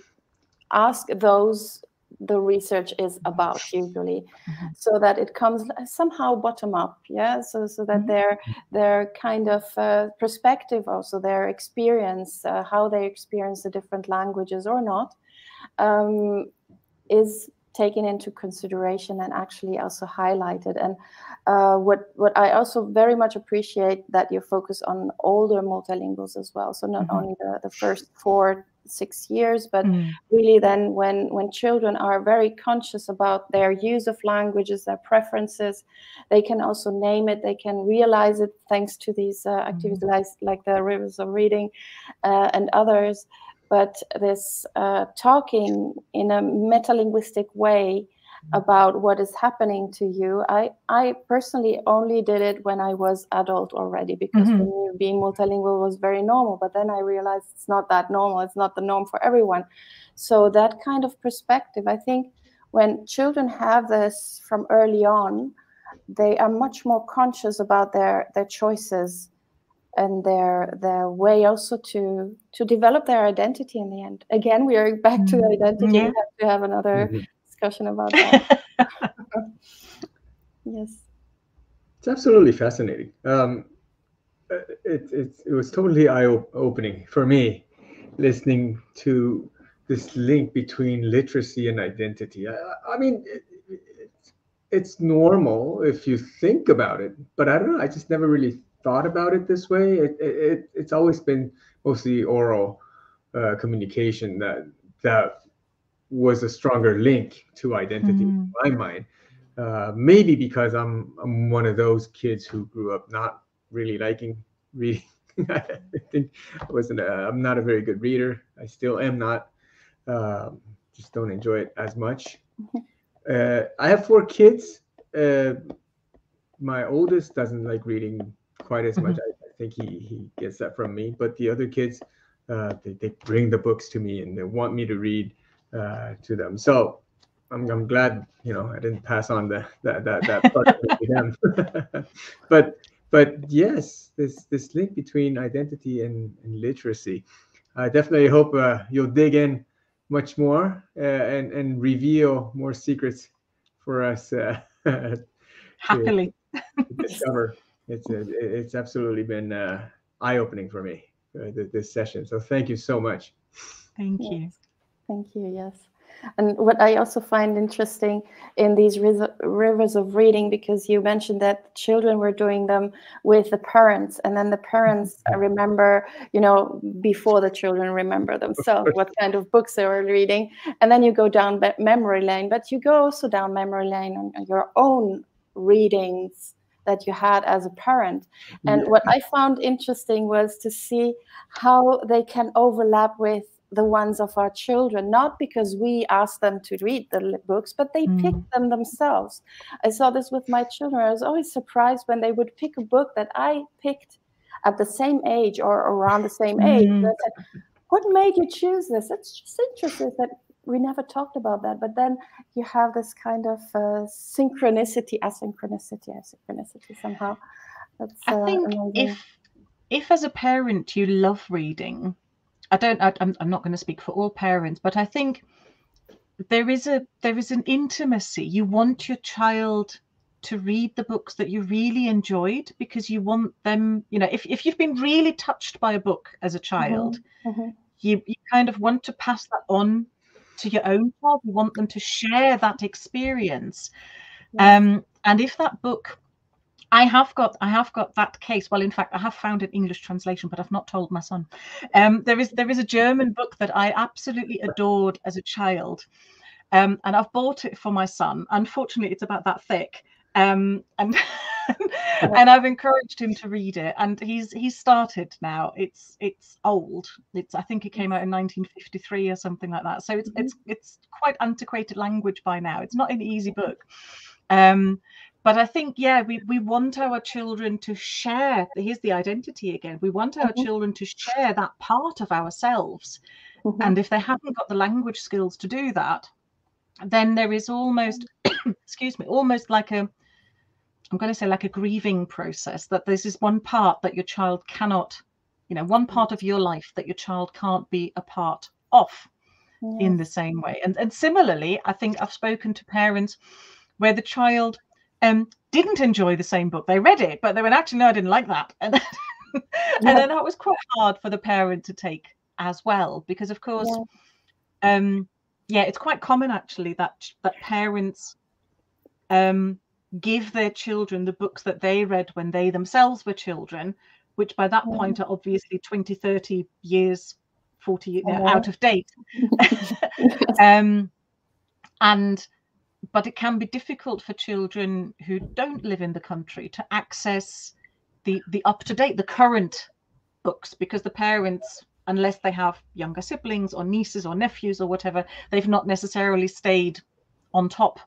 ask those the research is about usually mm-hmm. so that it comes somehow bottom up yeah so so that mm-hmm. their their kind of uh, perspective also their experience uh, how they experience the different languages or not um, is taken into consideration and actually also highlighted. And uh, what what I also very much appreciate that you focus on older multilinguals as well. So not mm-hmm. only the, the first four six years but mm. really then when when children are very conscious about their use of languages their preferences they can also name it they can realize it thanks to these uh, activities mm. like, like the rivers of reading uh, and others but this uh, talking in a metalinguistic way about what is happening to you i i personally only did it when i was adult already because mm-hmm. being multilingual was very normal but then i realized it's not that normal it's not the norm for everyone so that kind of perspective i think when children have this from early on they are much more conscious about their their choices and their their way also to to develop their identity in the end. Again, we are back to mm-hmm. identity. Yeah. We have to have another mm-hmm. discussion about that. *laughs* yes, it's absolutely fascinating. Um, it, it, it was totally eye-opening for me listening to this link between literacy and identity. I, I mean, it, it's, it's normal if you think about it, but I don't know. I just never really thought about it this way. It, it it's always been mostly oral uh, communication that that was a stronger link to identity mm. in my mind. Uh, maybe because I'm I'm one of those kids who grew up not really liking reading. *laughs* I think I wasn't. A, I'm not a very good reader. I still am not. Um, just don't enjoy it as much. Uh, I have four kids. Uh, my oldest doesn't like reading quite as much. Mm-hmm. I, I, think he he gets that from me. But the other kids, uh, they they bring the books to me and they want me to read uh, to them. So I'm, I'm glad you know I didn't pass on the that that that part to them. *laughs* but but yes, this this link between identity and, and literacy. I definitely hope uh, you'll dig in much more uh, and and reveal more secrets for us. Uh, *laughs* Happily discover. It's uh, it's absolutely been uh, eye opening for me uh, this session. So thank you so much. Thank you. Thank you. Yes. And what I also find interesting in these rivers of reading, because you mentioned that children were doing them with the parents, and then the parents mm-hmm. remember, you know, before the children remember themselves what kind of books they were reading. And then you go down memory lane, but you go also down memory lane on your own readings that you had as a parent. And yeah. what I found interesting was to see how they can overlap with the ones of our children, not because we ask them to read the books, but they mm. pick them themselves. I saw this with my children. I was always surprised when they would pick a book that I picked at the same age or around the same age. Mm. Said, what made you choose this? It's just interesting that we never talked about that. But then you have this kind of uh, synchronicity, asynchronicity, asynchronicity somehow. That's, uh, I think amazing. if if as a parent you love reading I don't. I, I'm, I'm not going to speak for all parents, but I think there is a there is an intimacy. You want your child to read the books that you really enjoyed because you want them. You know, if if you've been really touched by a book as a child, mm-hmm. Mm-hmm. you you kind of want to pass that on to your own child. You want them to share that experience. Um, and if that book I have got I have got that case. Well, in fact, I have found an English translation, but I've not told my son. Um, there is there is a German book that I absolutely adored as a child, um, and I've bought it for my son. Unfortunately, it's about that thick, um, and *laughs* and I've encouraged him to read it, and he's he's started now. It's it's old. It's I think it came out in 1953 or something like that. So it's mm-hmm. it's it's quite antiquated language by now. It's not an easy book. Um, but I think, yeah, we, we want our children to share. Here's the identity again. We want our mm-hmm. children to share that part of ourselves. Mm-hmm. And if they haven't got the language skills to do that, then there is almost, *coughs* excuse me, almost like a, I'm going to say like a grieving process that this is one part that your child cannot, you know, one part of your life that your child can't be a part of yeah. in the same way. And, and similarly, I think I've spoken to parents where the child um, didn't enjoy the same book. They read it, but they went, actually, no, I didn't like that. And *laughs* *laughs* then, yeah. and then that was quite hard for the parent to take as well, because of course, yeah, um, yeah it's quite common actually that that parents um, give their children the books that they read when they themselves were children, which by that point are obviously 20, 30 years, 40 years uh, out of date. *laughs* *laughs* um, and but it can be difficult for children who don't live in the country to access the the up to date the current books because the parents unless they have younger siblings or nieces or nephews or whatever they've not necessarily stayed on top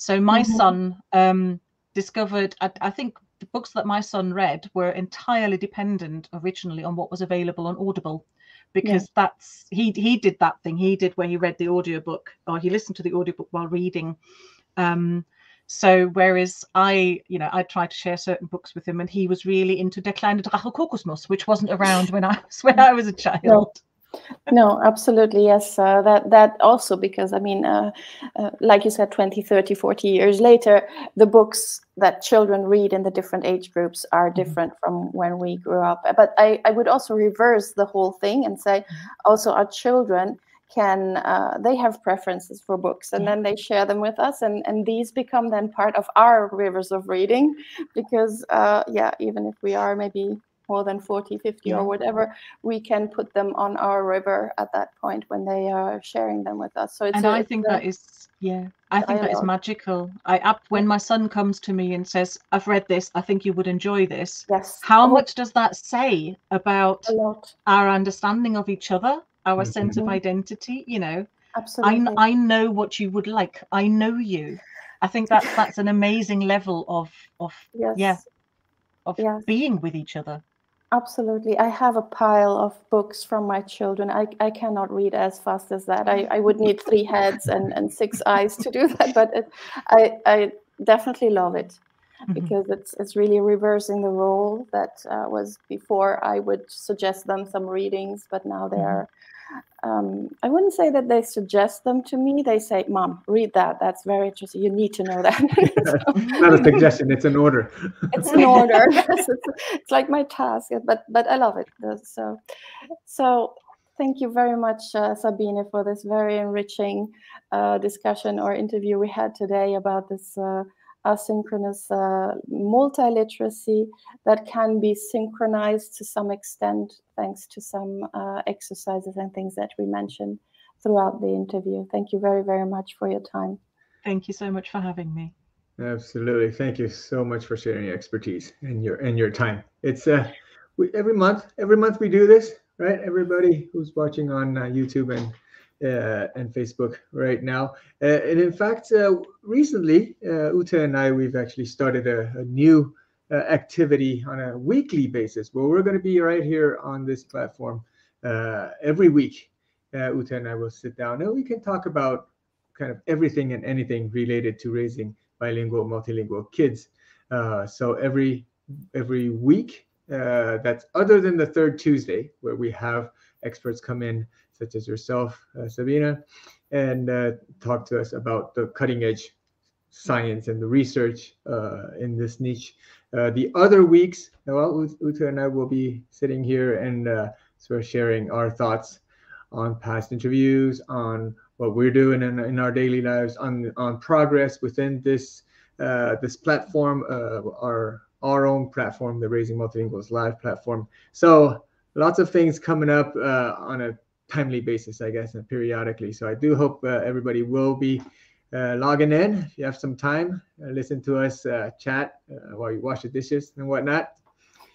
so my mm-hmm. son um, discovered I, I think the books that my son read were entirely dependent originally on what was available on audible because yeah. that's he he did that thing he did where he read the audiobook or he listened to the audiobook while reading um so whereas i you know i tried to share certain books with him and he was really into Der kleine Drache Kokosnuss which wasn't around when i was when i was a child no absolutely yes uh, that that also because i mean uh, uh, like you said 20 30 40 years later the books that children read in the different age groups are mm-hmm. different from when we grew up but i, I would also reverse the whole thing and say mm-hmm. also our children can uh, they have preferences for books and then they share them with us and and these become then part of our rivers of reading because uh, yeah even if we are maybe more than 40 50 yeah. or whatever we can put them on our river at that point when they are sharing them with us so it's and a, I think that is yeah I think that is magical I up when my son comes to me and says I've read this I think you would enjoy this yes how oh. much does that say about our understanding of each other our mm-hmm. sense of identity you know absolutely I, I know what you would like i know you i think that that's an amazing level of of yes. yeah of yes. being with each other absolutely i have a pile of books from my children i, I cannot read as fast as that i, I would need three heads and, and six eyes to do that but it, i i definitely love it mm-hmm. because it's it's really reversing the role that uh, was before i would suggest them some readings but now they mm-hmm. are um, I wouldn't say that they suggest them to me. They say, "Mom, read that. That's very interesting. You need to know that." *laughs* *laughs* so, Not a suggestion; it's an order. it's an order. *laughs* it's, it's, like my task, but but I love it. So, so thank you very much, uh, Sabine, for this very enriching uh, discussion or interview we had today about this. Uh, asynchronous uh, multiliteracy that can be synchronized to some extent thanks to some uh, exercises and things that we mentioned throughout the interview. Thank you very, very much for your time. Thank you so much for having me. Absolutely. Thank you so much for sharing your expertise and your and your time. It's uh we, every month every month we do this, right? Everybody who's watching on uh, YouTube and uh, and Facebook right now. Uh, and in fact, uh, recently, uh, Ute and I, we've actually started a, a new uh, activity on a weekly basis where we're going to be right here on this platform uh, every week. Ute and I will sit down and we can talk about kind of everything and anything related to raising bilingual, multilingual kids. so every every week, that's other than the third Tuesday, where we have experts come in such as yourself, uh, Sabina, and uh, talk to us about the cutting edge science and the research uh, in this niche. Uh, the other weeks, well, Ute and I will be sitting here and uh, sort of sharing our thoughts on past interviews, on what we're doing in, in our daily lives, on on progress within this uh, this platform, our our own platform, the Raising Multilinguals Live platform. So lots of things coming up on a timely basis, I guess, and periodically. So I do hope uh, everybody will be uh, logging in. If you have some time, uh, listen to us uh, chat uh, while you wash the dishes and whatnot.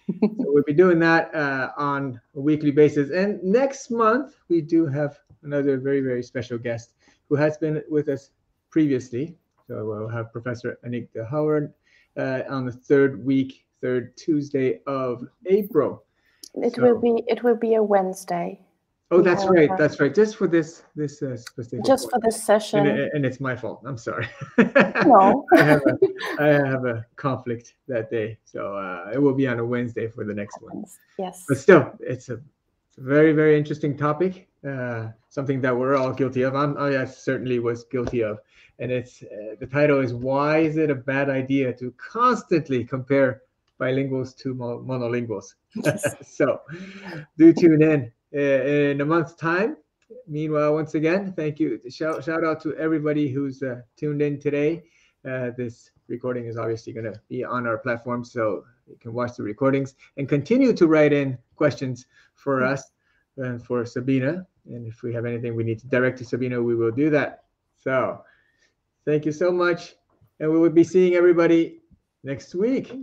*laughs* so we'll be doing that uh, on a weekly basis. And next month, we do have another very, very special guest who has been with us previously. So we'll have Professor Annick De Houwer on the third week, third Tuesday of April. It so, will be it will be a Wednesday. Oh, that's yeah. right. That's right. Just for this this uh, specific. Just for this session. And, and, it's my fault. I'm sorry. No. *laughs* I have a I have a conflict that day, so uh, it will be on a Wednesday for the next one. Yes. But still, it's a, it's a very very interesting topic. Uh, something that we're all guilty of. I'm, I certainly was guilty of, and it's uh, the title is "Why is it a bad idea to constantly compare bilinguals to monolinguals?" *laughs* so, do tune in in a month's time. Meanwhile, once again, thank you. Shout, shout out to everybody who's uh, tuned in today. Uh, this recording is obviously going to be on our platform, so you can watch the recordings and continue to write in questions for us and for Sabina. And if we have anything we need to direct to Sabina, we will do that. So thank you so much. And we will be seeing everybody next week.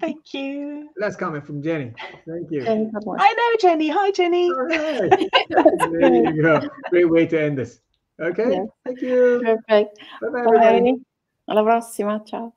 Thank you. Last comment from Jenny. Thank you. I know Jenny. Hi, Jenny. Oh, All right. *laughs* there you go. Great way to end this. Okay. Yeah. Thank you. Perfect. Bye bye. Alla prossima. Ciao.